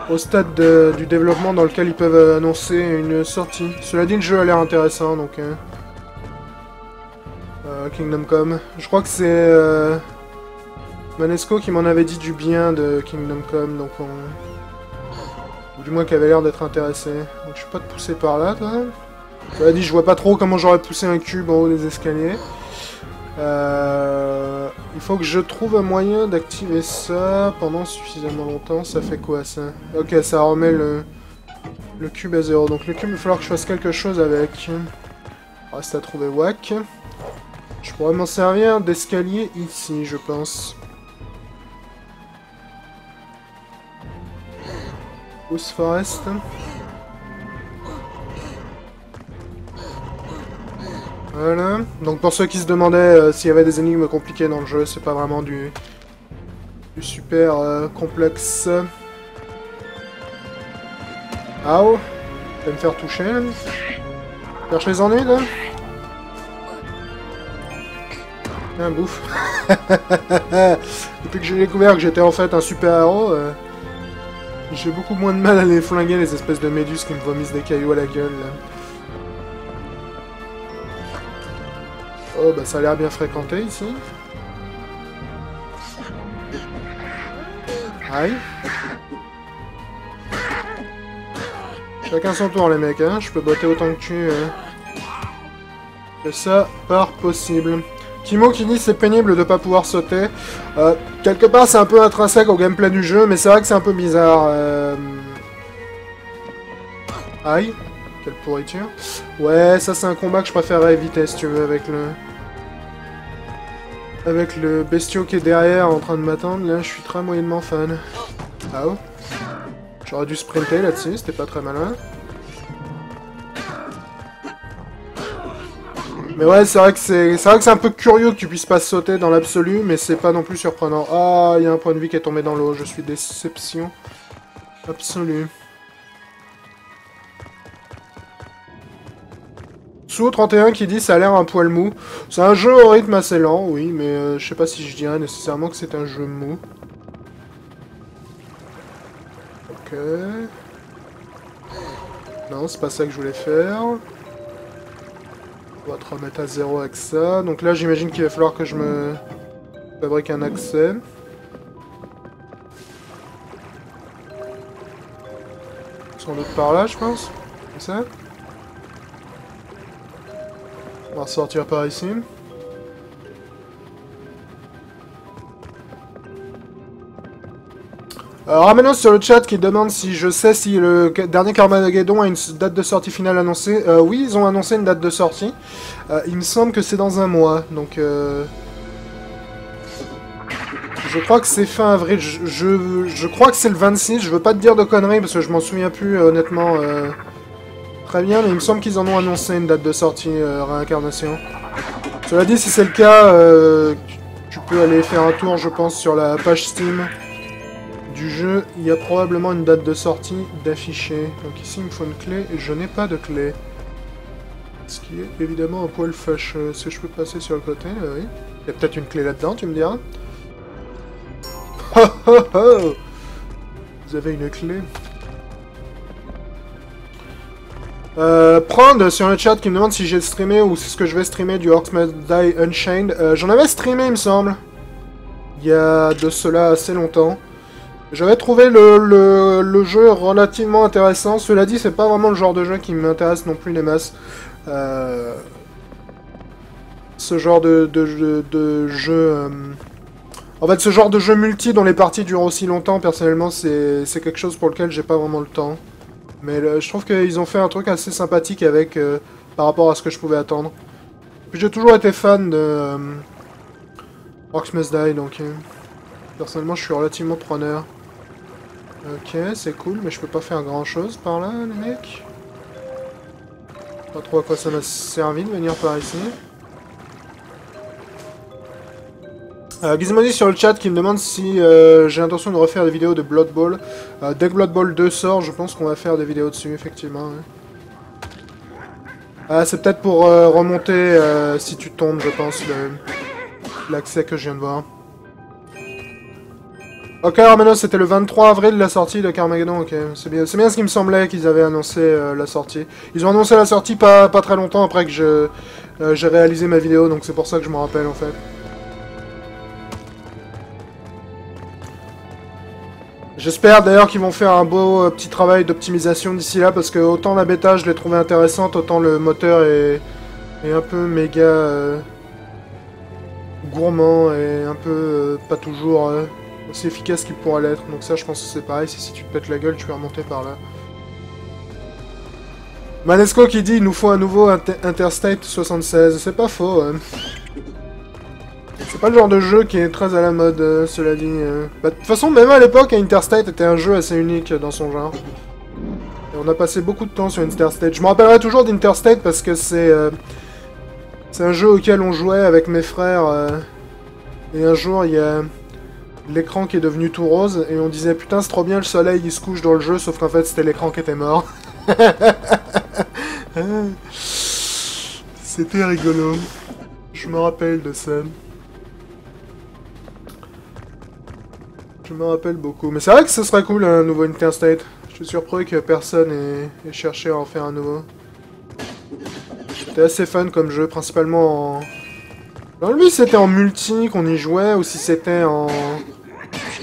au stade de- du développement dans lequel ils peuvent annoncer une sortie. Cela dit, le jeu a l'air intéressant, donc... euh, Kingdom Come. Je crois que c'est Manesco qui m'en avait dit du bien de Kingdom Come, donc on... Ou du moins qui avait l'air d'être intéressé. Donc je suis pas te pousser par là, toi. Je vois pas trop comment j'aurais poussé un cube en haut des escaliers. Euh, il faut que je trouve un moyen d'activer ça pendant suffisamment longtemps. Ça fait quoi ça? Ok, ça remet le, le cube à zéro. Donc le cube, il va falloir que je fasse quelque chose avec. Reste à trouver Wack. Je pourrais m'en servir d'escalier ici, je pense. House Forest. Voilà. Donc pour ceux qui se demandaient euh, s'il y avait des énigmes compliquées dans le jeu, c'est pas vraiment du, super euh, complexe. Ah oh vas me faire toucher là Cherche les ennuis là Un bouffe. Depuis que j'ai découvert que j'étais en fait un super héros, euh, j'ai beaucoup moins de mal à les flinguer les espèces de méduses qui me vomissent des cailloux à la gueule là. Oh, bah ça a l'air bien fréquenté ici. Aïe. Chacun son tour, les mecs, hein. Je peux botter autant que tu... Que ça part possible. Kimo qui dit c'est pénible de pas pouvoir sauter. Euh, quelque part, c'est un peu intrinsèque au gameplay du jeu, mais c'est vrai que c'est un peu bizarre. Euh... Aïe. Quelle pourriture. Ouais, ça c'est un combat que je préférerais éviter si tu veux avec le... Avec le bestiau qui est derrière en train de m'attendre, là je suis très moyennement fan. Ah oh? J'aurais dû sprinter là-dessus, c'était pas très malin. Mais ouais, c'est vrai que c'est vrai que c'est un peu curieux que tu puisses pas sauter dans l'absolu, mais c'est pas non plus surprenant. Ah, il y a un point de vie qui est tombé dans l'eau, je suis déception absolue. Sous31 qui dit ça a l'air un poil mou. C'est un jeu au rythme assez lent, oui, mais euh, je sais pas si je dirais nécessairement que c'est un jeu mou. Ok. Non, c'est pas ça que je voulais faire. On va te remettre à zéro avec ça. Donc là, j'imagine qu'il va falloir que je me fabrique un accès. Sans doute par là, je pense. Comme ça. On va ressortir par ici. Euh, Ramenos sur le chat qui demande si je sais si le dernier Carmageddon a une date de sortie finale annoncée. Euh, oui, ils ont annoncé une date de sortie. Euh, il me semble que c'est dans un mois, donc... euh, Je crois que c'est fin avril. Je, je, je crois que c'est le 26. Je veux pas te dire de conneries parce que je m'en souviens plus euh, honnêtement très bien, mais il me semble qu'ils en ont annoncé une date de sortie euh, réincarnation. Cela dit, si c'est le cas, euh, tu, peux aller faire un tour, je pense, sur la page Steam du jeu. Il y a probablement une date de sortie d'affiché. Donc ici, il me faut une clé et je n'ai pas de clé. Ce qui est évidemment un poil fâcheux. Que je peux passer sur le côté? Là, Oui. Il y a peut-être une clé là-dedans, tu me diras? Vous avez une clé? Euh, Prendre sur le chat qui me demande si j'ai streamé ou c'est ce que je vais streamer du Orcs Must Die Unchained. Euh, J'en avais streamé, il me semble. Il y a de cela assez longtemps. J'avais trouvé le, le, le jeu relativement intéressant. Cela dit, c'est pas vraiment le genre de jeu qui m'intéresse non plus les masses. Euh, ce genre de, de, de- de jeu... euh, En fait, ce genre de jeu multi dont les parties durent aussi longtemps, personnellement, c'est quelque chose pour lequel j'ai pas vraiment le temps. Mais le- je trouve qu'ils ont fait un truc assez sympathique avec, euh, par rapport à ce que je pouvais attendre. Puis j'ai toujours été fan de... Euh, Must Die, donc... euh, Personnellement, je suis relativement preneur. Ok, c'est cool, mais je peux pas faire grand chose par là, les mecs. Pas trop à quoi ça m'a servi de venir par ici. Euh, sur le chat qui me demande si euh, j'ai l'intention de refaire des vidéos de Blood Bowl. Euh, dès que Blood Bowl 2 sort, je pense qu'on va faire des vidéos dessus, effectivement. Ah, c'est peut-être pour euh, remonter euh, si tu tombes, je pense, l'accès que je viens de voir. Ok, Armenos, c'était le 23 avril la sortie de Carmageddon, ok. C'est bien, bien ce qui me semblait qu'ils avaient annoncé euh, la sortie. Ils ont annoncé la sortie pas, pas très longtemps après que euh, j'ai réalisé ma vidéo, donc c'est pour ça que je m'en rappelle en fait. J'espère d'ailleurs qu'ils vont faire un beau euh, petit travail d'optimisation d'ici là, parce que autant la bêta je l'ai trouvée intéressante, autant le moteur est, est un peu méga euh, gourmand et un peu euh, pas toujours aussi efficace qu'il pourrait l'être. Donc ça je pense que c'est pareil, si, si tu te pètes la gueule tu peux remonter par là. Manesco qui dit il nous faut un nouveau Inter- Interstate 76, c'est pas faux. C'est pas le genre de jeu qui est très à la mode, euh, cela dit. euh. Bah, De toute façon, même à l'époque, Interstate était un jeu assez unique dans son genre. Et on a passé beaucoup de temps sur Interstate. Je me rappellerai toujours d'Interstate parce que c'est euh, c'est un jeu auquel on jouait avec mes frères. et un jour, il y a l'écran qui est devenu tout rose et on disait putain, c'est trop bien, le soleil il se couche dans le jeu, sauf qu'en fait, c'était l'écran qui était mort. C'était rigolo. Je me rappelle de ça. Je me rappelle beaucoup. Mais c'est vrai que ce serait cool un nouveau Interstate. Je suis surpris que personne ait, cherché à en faire un nouveau. C'était assez fun comme jeu, principalement en... Dans lui, c'était en multi qu'on y jouait, ou si c'était en...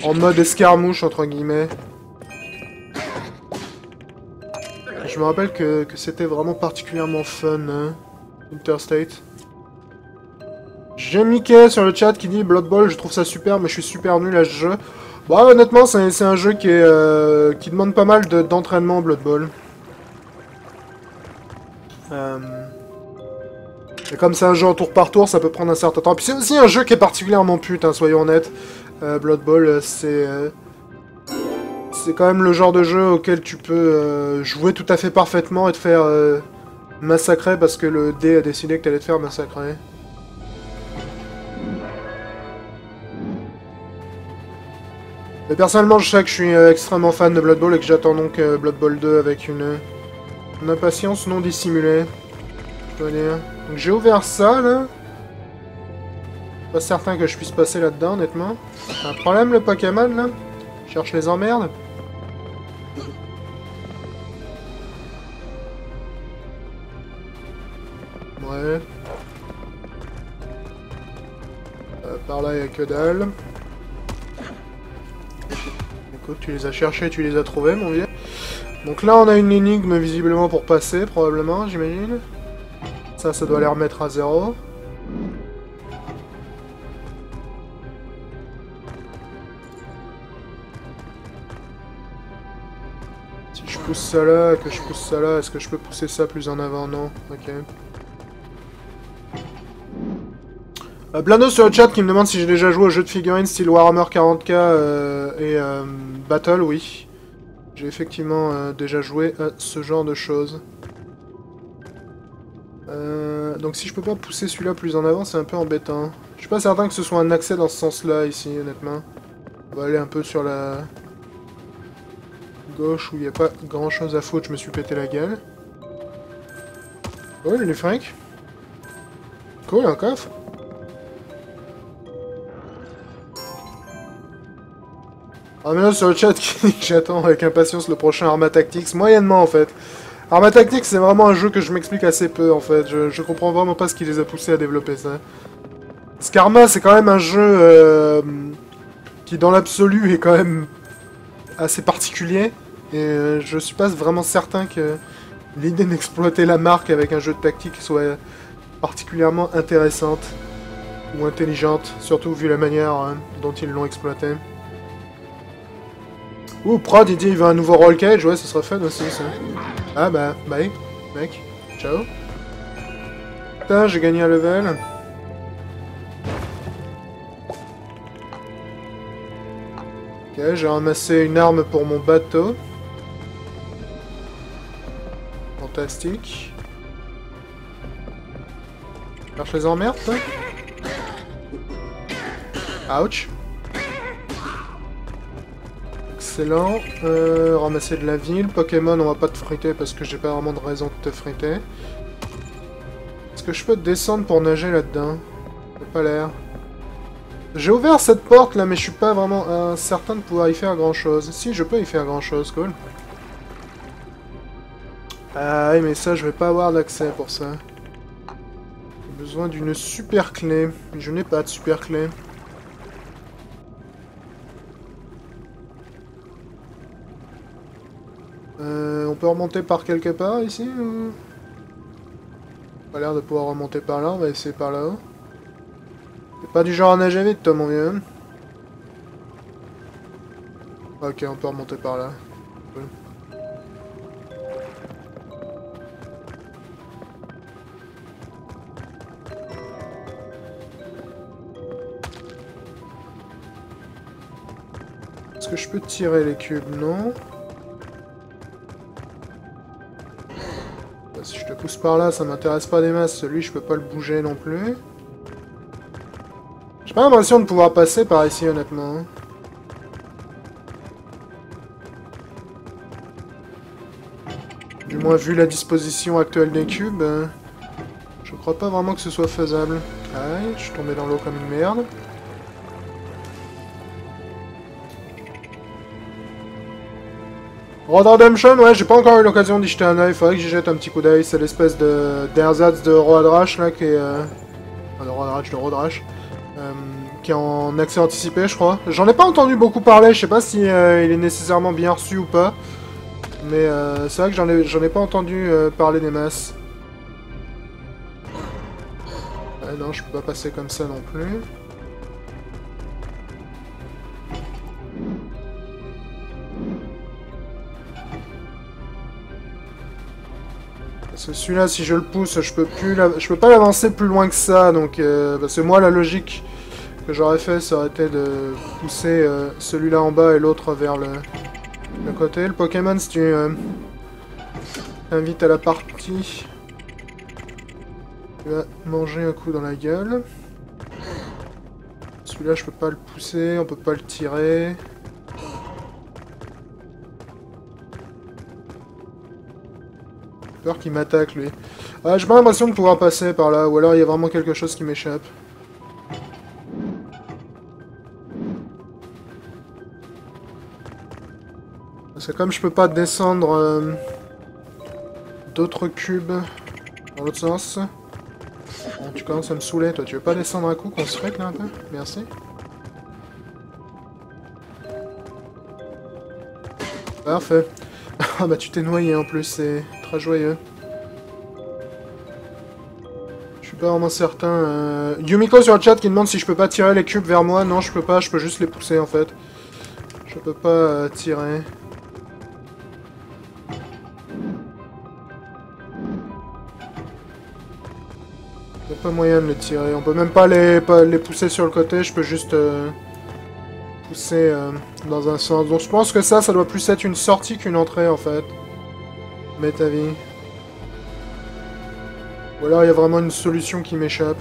en mode escarmouche, entre guillemets. Je me rappelle que, que c'était vraiment particulièrement fun, hein, Interstate. J'ai Mickey sur le chat qui dit Blood Bowl, je trouve ça super, mais je suis super nul à ce jeu. Bah honnêtement, c'est un jeu euh, qui demande pas mal de- d'entraînement, Blood Bowl. Euh, Et comme c'est un jeu en tour par tour, ça peut prendre un certain temps. Puis c'est aussi un jeu qui est particulièrement pute, hein, soyons honnêtes. Euh, Blood Bowl, euh, c'est... C'est quand même le genre de jeu auquel tu peux jouer tout à fait parfaitement et te faire massacrer parce que le dé a décidé que t'allais te faire massacrer. Mais personnellement, je sais que je suis euh, extrêmement fan de Blood Bowl et que j'attends donc euh, Blood Bowl 2 avec une, impatience non dissimulée. Je dire. Donc j'ai ouvert ça là. Pas certain que je puisse passer là-dedans, honnêtement. Un problème le Pokémon là Cherche les emmerdes Ouais. Euh, par là, il a que dalle. Tu les as cherchés, tu les as trouvés, mon vieux. Donc là, on a une énigme visiblement pour passer, probablement, j'imagine. Ça, ça doit les remettre à zéro. Si je pousse ça là, que je pousse ça là, est-ce que je peux pousser ça plus en avant? Non. Ok. Euh, sur le chat qui me demande si j'ai déjà joué au jeu de figurines style Warhammer 40k euh, et euh, Battle, oui. J'ai effectivement euh, déjà joué à ce genre de choses. Donc si je peux pas pousser celui-là plus en avant, c'est un peu embêtant. Je suis pas certain que ce soit un accès dans ce sens-là ici, honnêtement. On va aller un peu sur la gauche où il n'y a pas grand-chose à foutre, je me suis pété la gueule. Oh, les Frank. Cool, un coffre. Ah mais là sur le chat qui j'attends avec impatience le prochain Arma Tactics, moyennement en fait. Arma Tactics c'est vraiment un jeu que je m'explique assez peu en fait, je, comprends vraiment pas ce qui les a poussés à développer ça. Skarma c'est quand même un jeu euh, qui dans l'absolu est quand même assez particulier, et euh, je suis pas vraiment certain que l'idée d'exploiter la marque avec un jeu de tactique soit particulièrement intéressante ou intelligente, surtout vu la manière hein, dont ils l'ont exploité. Ouh, Prod, il dit il veut un nouveau roll cage, ouais, ce serait fun aussi, ça. Ah bah, bye, mec. Ciao. Putain, j'ai gagné un level. Ok, j'ai ramassé une arme pour mon bateau. Fantastique. Cherche les emmerdes, toi? Ouch. Excellent. Euh, ramasser de la ville. Pokémon, on va pas te friter parce que j'ai pas vraiment de raison de te friter. Est-ce que je peux descendre pour nager là-dedans? Pas l'air. J'ai ouvert cette porte là, mais je suis pas vraiment certain de pouvoir y faire grand chose. Si, je peux y faire grand chose, cool. Ah oui, mais ça, je vais pas avoir d'accès pour ça. J'ai besoin d'une super clé. Je n'ai pas de super clé. Euh, on peut remonter par quelque part ici. Pas l'air de pouvoir remonter par là, on va essayer par là-haut. Pas du genre à nager vite toi mon vieux. Ok, on peut remonter par là. Est-ce que je peux tirer les cubes? Non. Si je te pousse par là, ça m'intéresse pas des masses. Celui, je peux pas le bouger non plus. J'ai pas l'impression de pouvoir passer par ici, honnêtement. Du moins, vu la disposition actuelle des cubes, je crois pas vraiment que ce soit faisable. Aïe, je suis tombé dans l'eau comme une merde. Road Redemption, ouais, j'ai pas encore eu l'occasion d'y jeter un oeil, faudrait que j'y jette un petit coup d'œil, c'est l'espèce de d'ersatz de Roadrash là qui est... Euh... Enfin, de Roadrash, de Roadrash. Euh, qui est en accès anticipé, je crois. J'en ai pas entendu beaucoup parler, je sais pas si euh, il est nécessairement bien reçu ou pas. Mais euh, c'est vrai que j'en ai, ai pas entendu parler des masses. Ah non, je peux pas passer comme ça non plus. Celui-là, si je le pousse, je peux plus, je peux pas l'avancer plus loin que ça. Donc, euh, parce que moi, la logique que j'aurais fait, ça aurait été de pousser euh, celui-là en bas et l'autre vers le, le côté. Le Pokémon, si tu euh, invites à la partie, tu vas manger un coup dans la gueule. Celui-là, je peux pas le pousser, on peut pas le tirer. Peur qu'il m'attaque, lui. Ah, j'ai pas l'impression de pouvoir passer par là, ou alors il y a vraiment quelque chose qui m'échappe. Parce que comme je peux pas descendre euh, d'autres cubes dans l'autre sens, bon, tu commences à me saouler, toi. Tu veux pas descendre un coup qu'on se règle là un peu? Merci. Parfait. Ah bah tu t'es noyé en plus, c'est très joyeux. Je suis pas vraiment certain. euh, Yumiko sur le chat qui demande si je peux pas tirer les cubes vers moi. Non, je peux pas, je peux juste les pousser en fait. Je peux pas euh, tirer. Y a pas moyen de les tirer. On peut même pas les, pousser sur le côté, je peux juste euh, pousser dans un sens. Donc je pense que ça, ça doit plus être une sortie qu'une entrée en fait. Mais ta vie. Ou alors il y a vraiment une solution qui m'échappe.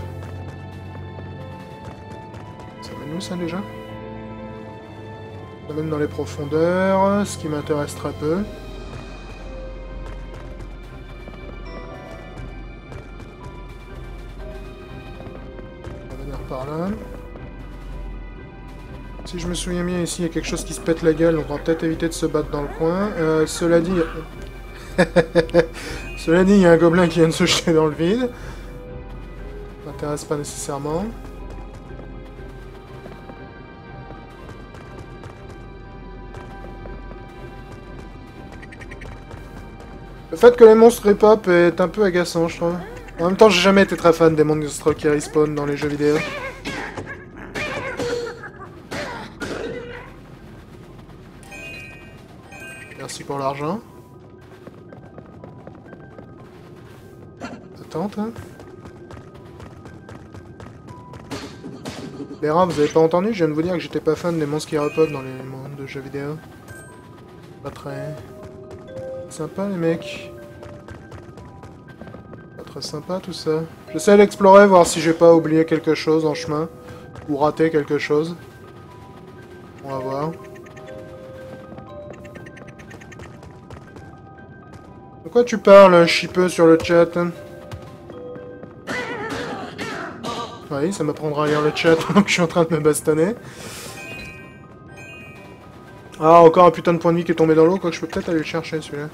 Ça mène où ça déjà? Ça mène dans les profondeurs, ce qui m'intéresse très peu. On va venir par là. Si je me souviens bien, ici, il y a quelque chose qui se pète la gueule, donc on va peut-être éviter de se battre dans le coin. Euh, cela dit... cela dit, il y a un gobelin qui vient de se jeter dans le vide. Ça m'intéresse pas nécessairement. Le fait que les monstres pop est un peu agaçant, je trouve. En même temps, j'ai jamais été très fan des monstres qui respawn dans les jeux vidéo. Merci pour l'argent. Tente, hein Les rats, vous avez pas entendu? Je viens de vous dire que j'étais pas fan des monstres qui repop dans les mondes de jeux vidéo. Pas très... Sympa les mecs. Pas très sympa tout ça. J'essaie d'explorer, voir si j'ai pas oublié quelque chose en chemin. Ou raté quelque chose. On va voir. De quoi tu parles, chipeux, sur le chat Ça m'apprendra à lire le chat pendant que je suis en train de me bastonner. Ah, encore un putain de point de vie qui est tombé dans l'eau, quoi je peux peut-être aller le chercher, celui-là.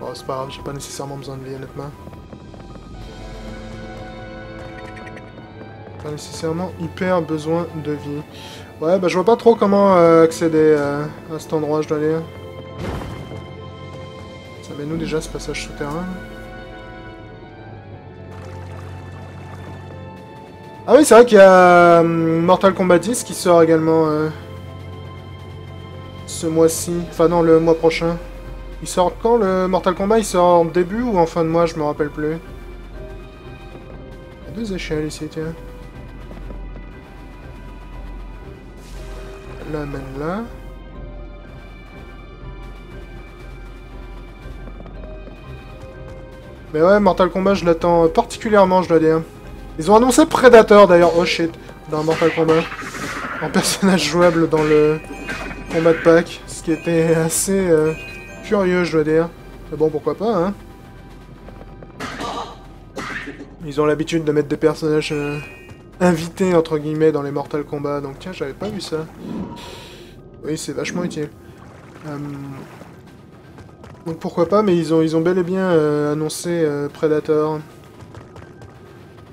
Bon, c'est pas grave, j'ai pas nécessairement besoin de vie, honnêtement. Pas nécessairement hyper besoin de vie. Ouais, bah je vois pas trop comment euh, accéder euh, à cet endroit, je dois dire. Ça met nous déjà ce passage souterrain? Ah oui, c'est vrai qu'il y a euh, Mortal Kombat 10 qui sort également euh, ce mois-ci. Enfin non, le mois prochain. Il sort quand le Mortal Kombat? Il sort en début ou en fin de mois? Je me rappelle plus. Il y a deux échelles ici, tiens. Là, mène là. Mais ouais, Mortal Kombat, je l'attends particulièrement, je dois dire. Ils ont annoncé Predator d'ailleurs, oh shit, dans Mortal Kombat. En personnage jouable dans le combat de pack, ce qui était assez euh, curieux, je dois dire. Mais bon, pourquoi pas, hein. Ils ont l'habitude de mettre des personnages euh, invités, entre guillemets, dans les Mortal Kombat, donc tiens, j'avais pas vu ça. Oui, c'est vachement utile. Euh, donc pourquoi pas, mais ils ont, ils ont bel et bien annoncé Predator.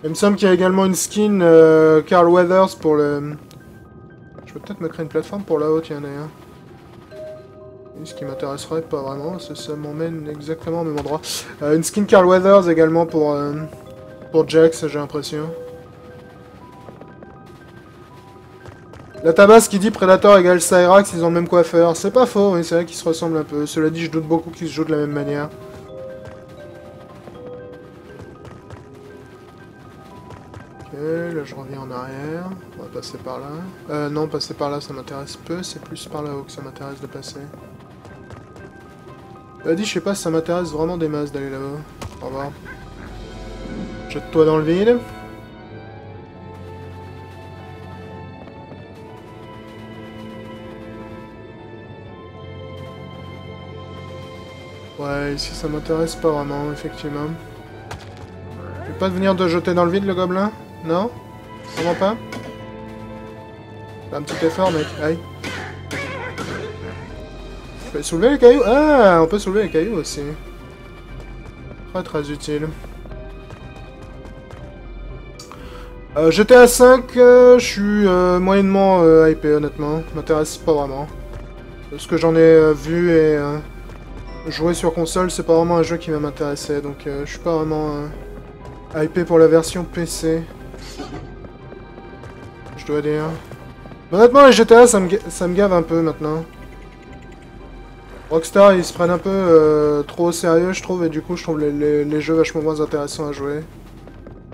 Il me semble qu'il y a également une skin euh, Carl Weathers pour le... Je peux peut-être me créer une plateforme pour la haute, tiens d'ailleurs. Ce qui m'intéresserait pas vraiment, ça m'emmène exactement au même endroit. Euh, une skin Carl Weathers également pour, euh, pour Jax, j'ai l'impression. La tabasse qui dit Predator égale Cyrax, ils ont le même coiffeur. C'est pas faux, mais c'est vrai qu'ils se ressemblent un peu. Cela dit, je doute beaucoup qu'ils se jouent de la même manière. Là je reviens en arrière. On va passer par là. Euh, non, passer par là, ça m'intéresse peu. C'est plus par là-haut que ça m'intéresse de passer. Cela dit, je sais pas si ça m'intéresse vraiment des masses d'aller là-bas. Au revoir. Jette-toi dans le vide. Ouais, ici ça m'intéresse pas vraiment, effectivement. Je vais pas venir de jeter dans le vide le gobelin? Non Vraiment pas un petit effort, mec. Aïe. Je peux soulever les cailloux? Ah, on peut soulever les cailloux aussi. Très très utile. Euh, GTA 5, euh, je suis euh, moyennement hypé honnêtement. M'intéresse pas vraiment. Ce que j'en ai vu et joué sur console, c'est pas vraiment un jeu qui va m'intéresser. Donc je suis pas vraiment hypé pour la version PC. Dois dire. Honnêtement, les GTA, ça me, ça me gave un peu maintenant. Rockstar, ils se prennent un peu euh, trop au sérieux, je trouve, et du coup, je trouve les, jeux vachement moins intéressants à jouer.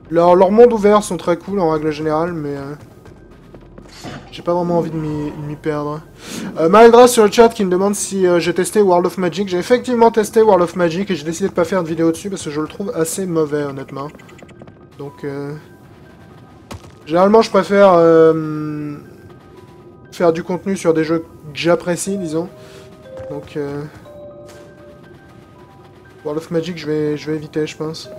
Leurs leur mondes ouverts sont très cool en règle générale, mais euh, j'ai pas vraiment envie de m'y perdre. Euh, sur le chat qui me demande si euh, j'ai testé World of Magic. J'ai effectivement testé World of Magic et j'ai décidé de pas faire de vidéo dessus parce que je le trouve assez mauvais, honnêtement. Donc, généralement, je préfère euh, faire du contenu sur des jeux que j'apprécie, disons. Donc, euh, World of Magic, je vais, je vais éviter, je pense.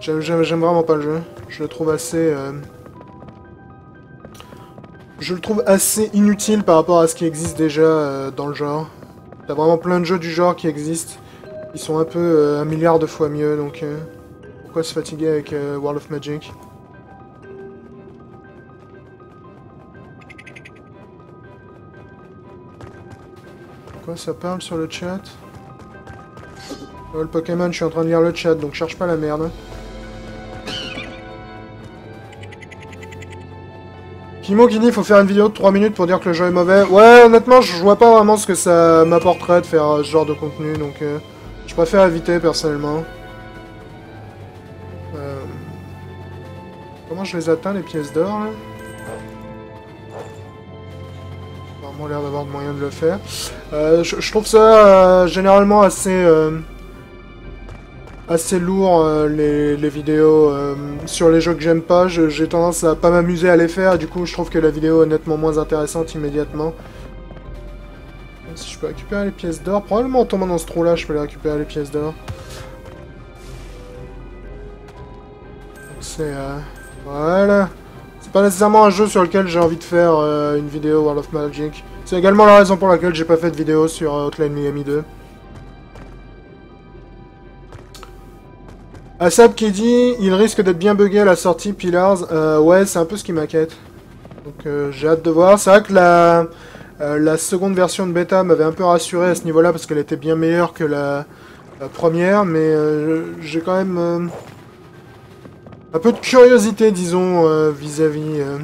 J'aime vraiment pas le jeu. Je le trouve assez... euh, Je le trouve assez inutile par rapport à ce qui existe déjà euh, dans le genre. T'as vraiment plein de jeux du genre qui existent. Ils sont un peu un milliard de fois mieux, donc... Pourquoi se fatiguer avec World of Magic? Quoi, ça parle sur le chat Oh, le Pokémon, je suis en train de lire le chat, donc cherche pas la merde. Kimo qui faut faire une vidéo de 3 minutes pour dire que le jeu est mauvais. Ouais, honnêtement, je vois pas vraiment ce que ça m'apporterait de faire euh, ce genre de contenu, donc euh, je préfère éviter personnellement. Euh, Comment je les atteins, les pièces d'or, là? Vraiment l'air d'avoir de moyens de le faire. Euh, je, trouve ça euh, généralement assez euh, assez lourd les, vidéos sur les jeux que j'aime pas. J'ai tendance à pas m'amuser à les faire. Du coup, je trouve que la vidéo est nettement moins intéressante immédiatement. Si je peux récupérer les pièces d'or, probablement en tombant dans ce trou-là, je peux les récupérer les pièces d'or. C'est voilà. Pas nécessairement un jeu sur lequel j'ai envie de faire euh, une vidéo World of Magic. C'est également la raison pour laquelle j'ai pas fait de vidéo sur euh, Hotline Miami 2. Asap qui dit il risque d'être bien buggé à la sortie Pillars. Euh, ouais, c'est un peu ce qui m'inquiète. Donc j'ai hâte de voir. C'est vrai que la, seconde version de bêta m'avait un peu rassuré à ce niveau-là parce qu'elle était bien meilleure que la, première, mais j'ai quand même un peu de curiosité, disons, euh, vis-à-vis euh,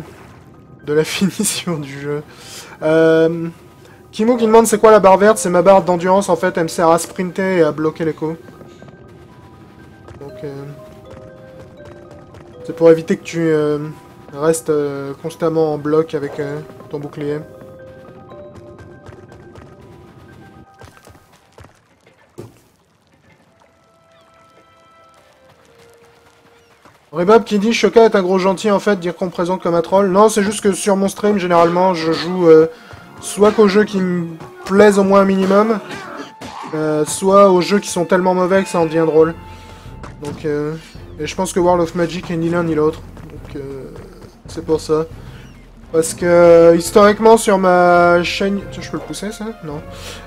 de la finition du jeu. Euh, Kimo qui demande c'est quoi la barre verte? C'est ma barre d'endurance en fait, elle me sert à sprinter et à bloquer coups. Donc euh, c'est pour éviter que tu restes constamment en bloc avec ton bouclier. Rebab qui dit Shoka est un gros gentil en fait, dire qu'on présente comme un troll. Non, c'est juste que sur mon stream, généralement, je joue euh, soit qu'aux jeux qui me plaisent au moins un minimum, euh, soit aux jeux qui sont tellement mauvais que ça en devient drôle. Donc, euh, et je pense que World of Magic est ni l'un ni l'autre. Donc, euh, c'est pour ça. Parce que historiquement sur ma chaîne, Tiens, je peux le pousser ça? Non.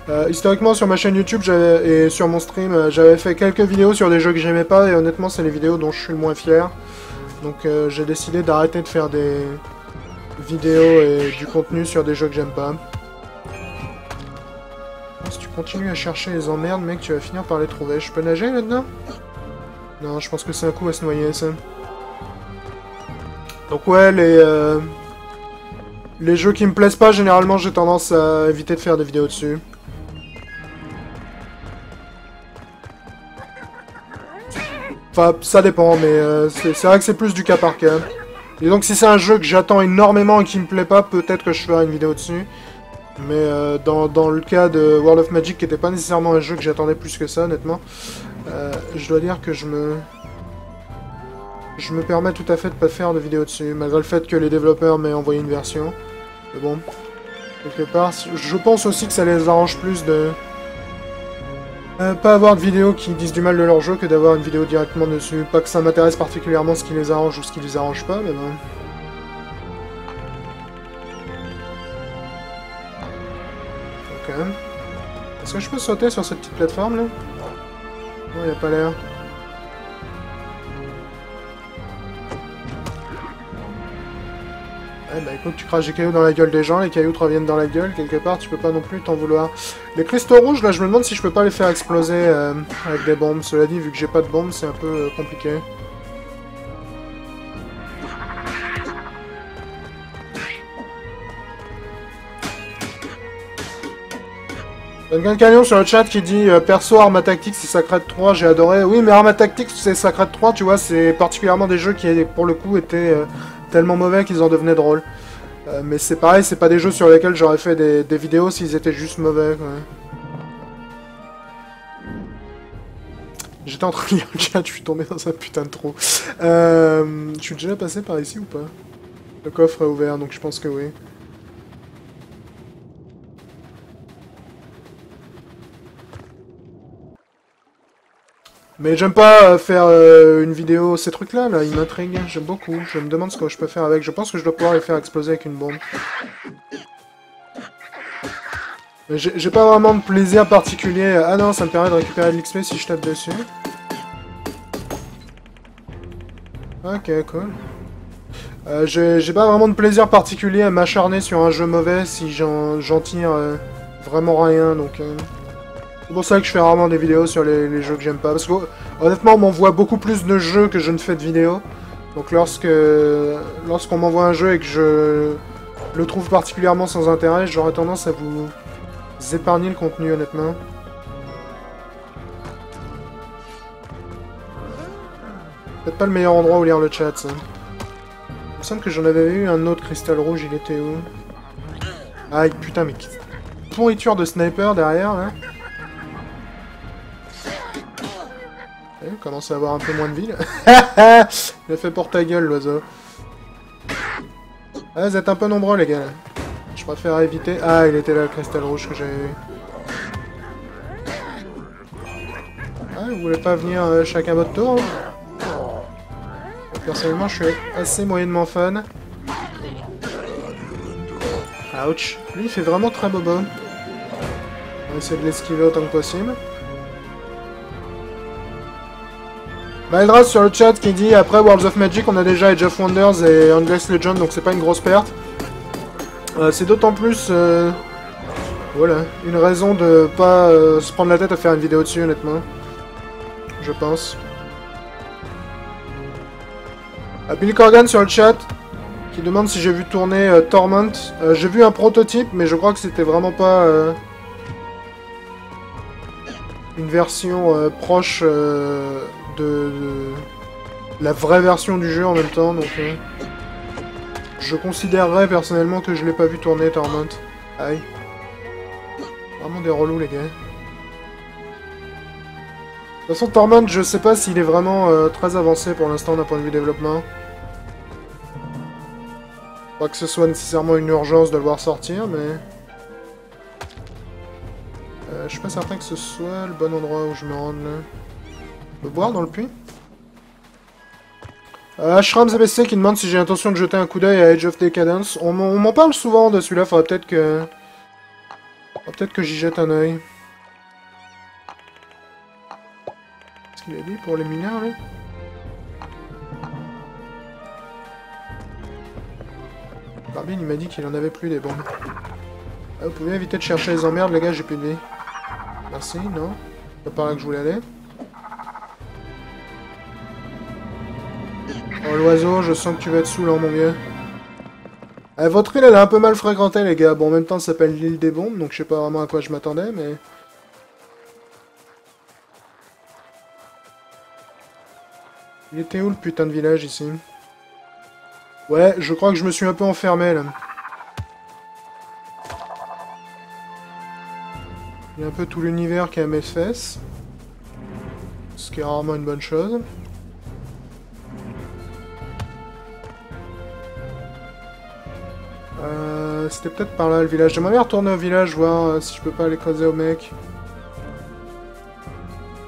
Euh, historiquement sur ma chaîne YouTube et sur mon stream, euh, j'avais fait quelques vidéos sur des jeux que j'aimais pas et honnêtement c'est les vidéos dont je suis le moins fier. Donc euh, j'ai décidé d'arrêter de faire des vidéos et du contenu sur des jeux que j'aime pas. Si tu continues à chercher les emmerdes, mec, tu vas finir par les trouver. Je peux nager là-dedans? Non, je pense que c'est un coup à se noyer ça. Donc ouais, les euh, les jeux qui me plaisent pas, généralement j'ai tendance à éviter de faire des vidéos dessus. Enfin, ça dépend, mais euh, c'est vrai que c'est plus du cas par cas. Et donc si c'est un jeu que j'attends énormément et qui me plaît pas, peut-être que je ferai une vidéo dessus. Mais euh, dans, le cas de World of Magic, qui était pas nécessairement un jeu que j'attendais plus que ça, honnêtement, euh, je dois dire que je me... Je me permets tout à fait de pas faire de vidéo dessus, malgré le fait que les développeurs m'aient envoyé une version. Mais bon, quelque part, je pense aussi que ça les arrange plus de... euh, pas avoir de vidéos qui disent du mal de leur jeu que d'avoir une vidéo directement dessus. Pas que ça m'intéresse particulièrement ce qui les arrange ou ce qui les arrange pas, mais bon. Ok. Est-ce que je peux sauter sur cette petite plateforme là? Non, y a pas l'air. Ouais, bah écoute, tu craches des cailloux dans la gueule des gens, les cailloux te reviennent dans la gueule, quelque part, tu peux pas non plus t'en vouloir. Les cristaux rouges, là, je me demande si je peux pas les faire exploser euh, avec des bombes. Cela dit, vu que j'ai pas de bombes, c'est un peu euh, compliqué. Duncan Canyon sur le chat qui dit euh, perso Arma Tactics c'est Sacred 3 j'ai adoré oui mais Arma Tactics c'est Sacred 3 tu vois c'est particulièrement des jeux qui pour le coup étaient tellement mauvais qu'ils en devenaient drôles Euh, mais c'est pareil c'est pas des jeux sur lesquels j'aurais fait des, vidéos s'ils étaient juste mauvais. J'étais en train de lire le je suis tombé dans un putain de trou. Euh, je suis déjà passé par ici ou pas? Le coffre est ouvert, donc je pense que oui. Mais j'aime pas euh, faire euh, une vidéo, ces trucs-là, là, ils m'intriguent, j'aime beaucoup. Je me demande ce que je peux faire avec. Je pense que je dois pouvoir les faire exploser avec une bombe. J'ai pas vraiment de plaisir particulier. Ah non, ça me permet de récupérer de l'XP si je tape dessus. Ok, cool. Euh, J'ai pas vraiment de plaisir particulier à m'acharner sur un jeu mauvais si j'en tire vraiment rien, donc... euh, C'est pour ça que je fais rarement des vidéos sur les, jeux que j'aime pas. Parce que honnêtement, on m'envoie beaucoup plus de jeux que je ne fais de vidéos. Donc lorsque lorsqu'on m'envoie un jeu et que je le trouve particulièrement sans intérêt, j'aurais tendance à vous épargner le contenu, honnêtement. Peut-être pas le meilleur endroit où lire le chat, ça. Il me semble que j'en avais eu un autre cristal rouge, il était où? Aïe, putain, mais pourriture de sniper derrière, là. Eh, commence à avoir un peu moins de vie, là. il a fait pour ta gueule, l'oiseau. Ah, vous êtes un peu nombreux, les gars, là. Je préfère éviter... Ah, il était là, le cristal rouge que j'avais vu. Ah, vous voulez pas venir euh, chacun votre tour hein? Personnellement, je suis assez moyennement fan. Ouch. Lui, il fait vraiment très bobo. On va essayer de l'esquiver autant que possible. Maldras sur le chat qui dit après Worlds of Magic on a déjà Age of Wonders et Endless Legend donc c'est pas une grosse perte. Euh, c'est d'autant plus euh, voilà, une raison de pas euh, se prendre la tête à faire une vidéo dessus honnêtement. Je pense. Billy Corgan sur le chat qui demande si j'ai vu tourner Torment. J'ai vu un prototype mais je crois que c'était vraiment pas une version proche de, la vraie version du jeu en même temps donc euh, je considérerais personnellement que je l'ai pas vu tourner Torment. Aïe. Vraiment des relous les gars. De toute façon, Torment, je sais pas s'il est vraiment euh, très avancé pour l'instant d'un point de vue développement. Pas que ce soit nécessairement une urgence de le voir sortir, mais... Euh, je suis pas certain que ce soit le bon endroit où je me rende là. Boire dans le puits euh, Ashram ZBC qui demande si j'ai l'intention de jeter un coup d'œil à Age of Decadence. On m'en parle souvent de celui-là, faudrait peut-être que... Peut-être que j'y jette un œil. Qu'est-ce qu'il a dit pour les mineurs, lui? Barbine, il m'a dit qu'il en avait plus des bombes. Ah, vous pouvez éviter de chercher les emmerdes, les gars, j'ai plus de vie. Merci, non? C'est pas par là que je voulais aller. L'oiseau, je sens que tu vas être saoulant, mon gars. Eh, votre île, elle est un peu mal fréquentée, les gars. Bon, en même temps, ça s'appelle l'île des bombes, donc je sais pas vraiment à quoi je m'attendais, mais... Il était où, le putain de village, ici? Ouais, je crois que je me suis un peu enfermé, là. Il y a un peu tout l'univers qui est à mes fesses. Ce qui est rarement une bonne chose. Euh, C'était peut-être par là le village. J'aimerais bien retourner au village, voir euh, si je peux pas aller creuser au mec.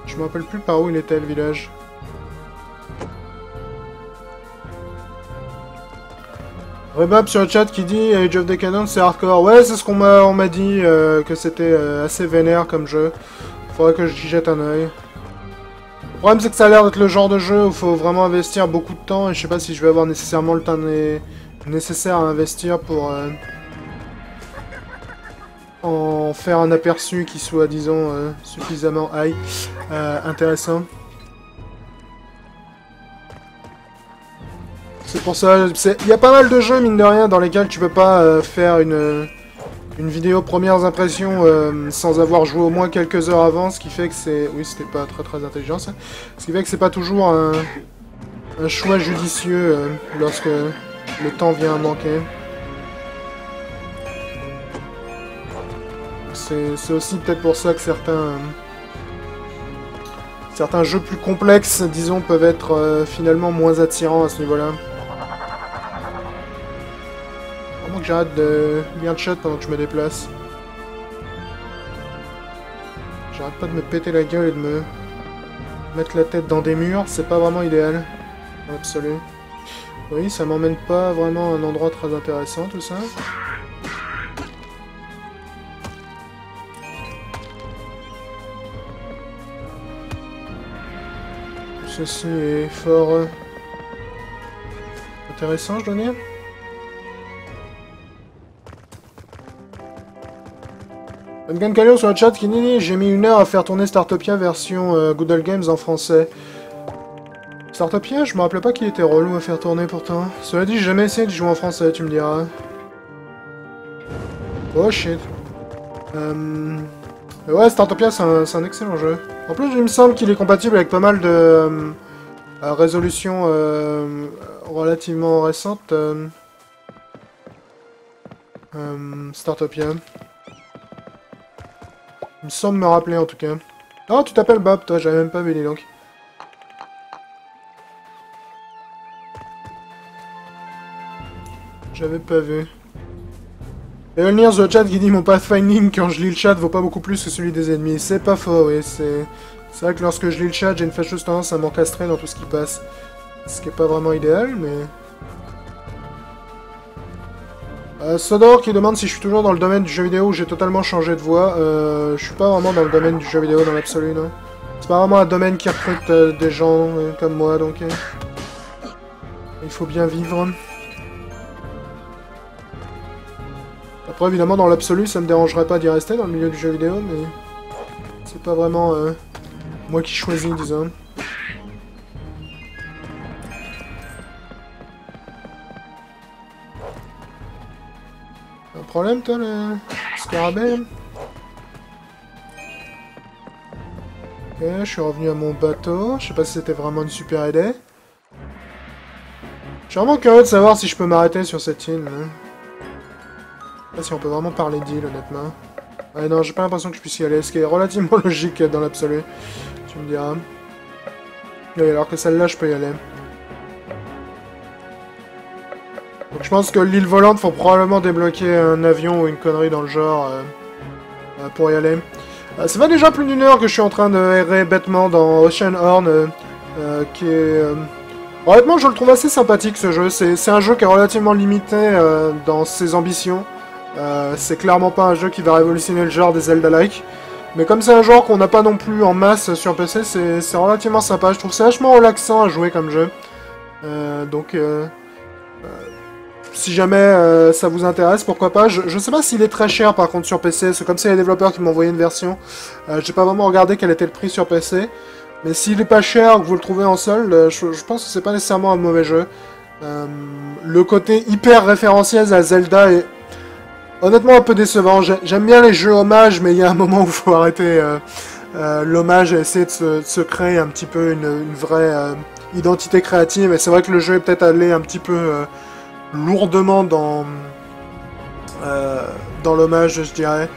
Je me rappelle plus par où il était le village. Rebab sur le chat qui dit Age of Decadence c'est hardcore. Ouais, c'est ce qu'on m'a dit euh, que c'était assez vénère comme jeu. Faudrait que j'y jette un œil. Le problème c'est que ça a l'air d'être le genre de jeu où faut vraiment investir beaucoup de temps et je sais pas si je vais avoir nécessairement le temps né- nécessaire à investir pour en faire un aperçu qui soit disons euh, suffisamment high, euh, intéressant. C'est pour ça, il y a pas mal de jeux, mine de rien, dans lesquels tu peux pas euh, faire une, une vidéo premières impressions sans avoir joué au moins quelques heures avant, ce qui fait que c'est... Oui, c'était pas très très intelligent, ça. Ce qui fait que c'est pas toujours un, un choix judicieux lorsque le temps vient à manquer. C'est aussi peut-être pour ça que certains... Certains jeux plus complexes, disons, peuvent être euh, finalement moins attirants à ce niveau-là. Vraiment que j'arrête de bien de shot pendant que je me déplace. J'arrête pas de me péter la gueule et de me mettre la tête dans des murs, c'est pas vraiment idéal. Absolu. Oui, ça m'emmène pas vraiment à un endroit très intéressant tout ça. Ceci est fort euh, intéressant, je dois dire. Ungun Callion sur le chat qui dit J'ai mis une heure à faire tourner Startopia version euh, Good Old Games en français. Startopia, je me rappelais pas qu'il était relou à faire tourner pourtant. Cela dit, j'ai jamais essayé de jouer en français, tu me diras. Oh shit. Euh... Ouais, Startopia, c'est un, excellent jeu. En plus, il me semble qu'il est compatible avec pas mal de euh, euh, résolutions euh, relativement récentes. euh. Euh, Startopia. Il me semble me rappeler en tout cas. Oh, tu t'appelles Bob, toi, j'avais même pas vu les donc. J'avais pas vu. Et Elnir sur le chat qui dit mon pathfinding quand je lis le chat vaut pas beaucoup plus que celui des ennemis. C'est pas faux, oui, c'est... C'est vrai que lorsque je lis le chat, j'ai une fâcheuse tendance à m'encastrer dans tout ce qui passe. Ce qui est pas vraiment idéal, mais... Euh, Sodor qui demande si je suis toujours dans le domaine du jeu vidéo où j'ai totalement changé de voix. Euh, je suis pas vraiment dans le domaine du jeu vidéo dans l'absolu, non. C'est pas vraiment un domaine qui recrute euh, des gens euh, comme moi, donc... Il faut bien vivre. Après, évidemment, dans l'absolu, ça me dérangerait pas d'y rester dans le milieu du jeu vidéo, mais... C'est pas vraiment euh, moi qui choisis, disons. Un problème, toi, le scarabée Ok, je suis revenu à mon bateau. Je sais pas si c'était vraiment une super idée. Je suis vraiment curieux de savoir si je peux m'arrêter sur cette île. hein. Sais pas si on peut vraiment parler d'île, honnêtement. Ouais, non, j'ai pas l'impression que je puisse y aller, ce qui est relativement logique dans l'absolu. Tu me diras. Oui, alors que celle-là, je peux y aller. Donc je pense que l'île volante, faut probablement débloquer un avion ou une connerie dans le genre euh, euh, pour y aller. Euh, ça fait déjà plus d'une heure que je suis en train de errer bêtement dans Ocean Horn, qui est... Honnêtement, je le trouve assez sympathique ce jeu. C'est un jeu qui est relativement limité dans ses ambitions. Euh, c'est clairement pas un jeu qui va révolutionner le genre des Zelda-like. Mais comme c'est un genre qu'on n'a pas non plus en masse sur PC, c'est relativement sympa. Je trouve ça vachement relaxant à jouer comme jeu. Euh, donc, euh, si jamais ça vous intéresse, pourquoi pas. Je, je sais pas s'il est très cher par contre sur PC. C'est comme c'est les développeurs qui m'ont envoyé une version. J'ai pas vraiment regardé quel était le prix sur PC. Mais s'il est pas cher, que vous le trouvez en solde, je, je pense que c'est pas nécessairement un mauvais jeu. Le côté hyper référentiel à Zelda est honnêtement un peu décevant. J'ai- J'aime bien les jeux hommages, mais il y a un moment où il faut arrêter euh, euh, l'hommage et essayer de se, créer un petit peu une, vraie euh, identité créative. Et c'est vrai que le jeu est peut-être allé un petit peu lourdement dans, dans l'hommage, je dirais,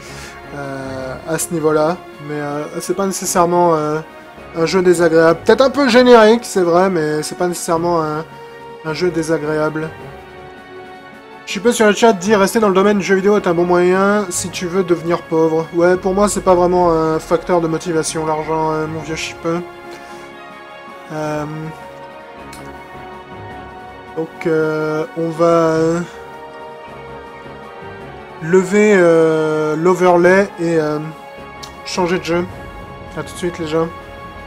à ce niveau-là. Mais c'est pas nécessairement un jeu désagréable. Peut-être un peu générique, c'est vrai, mais c'est pas nécessairement un jeu désagréable. Je suis peu sur le chat dit rester dans le domaine du jeu vidéo est un bon moyen si tu veux devenir pauvre. Ouais, pour moi c'est pas vraiment un facteur de motivation l'argent, euh, mon vieux chipeux. Euh... Donc euh, on va euh, lever l'overlay et changer de jeu. A tout de suite les gens.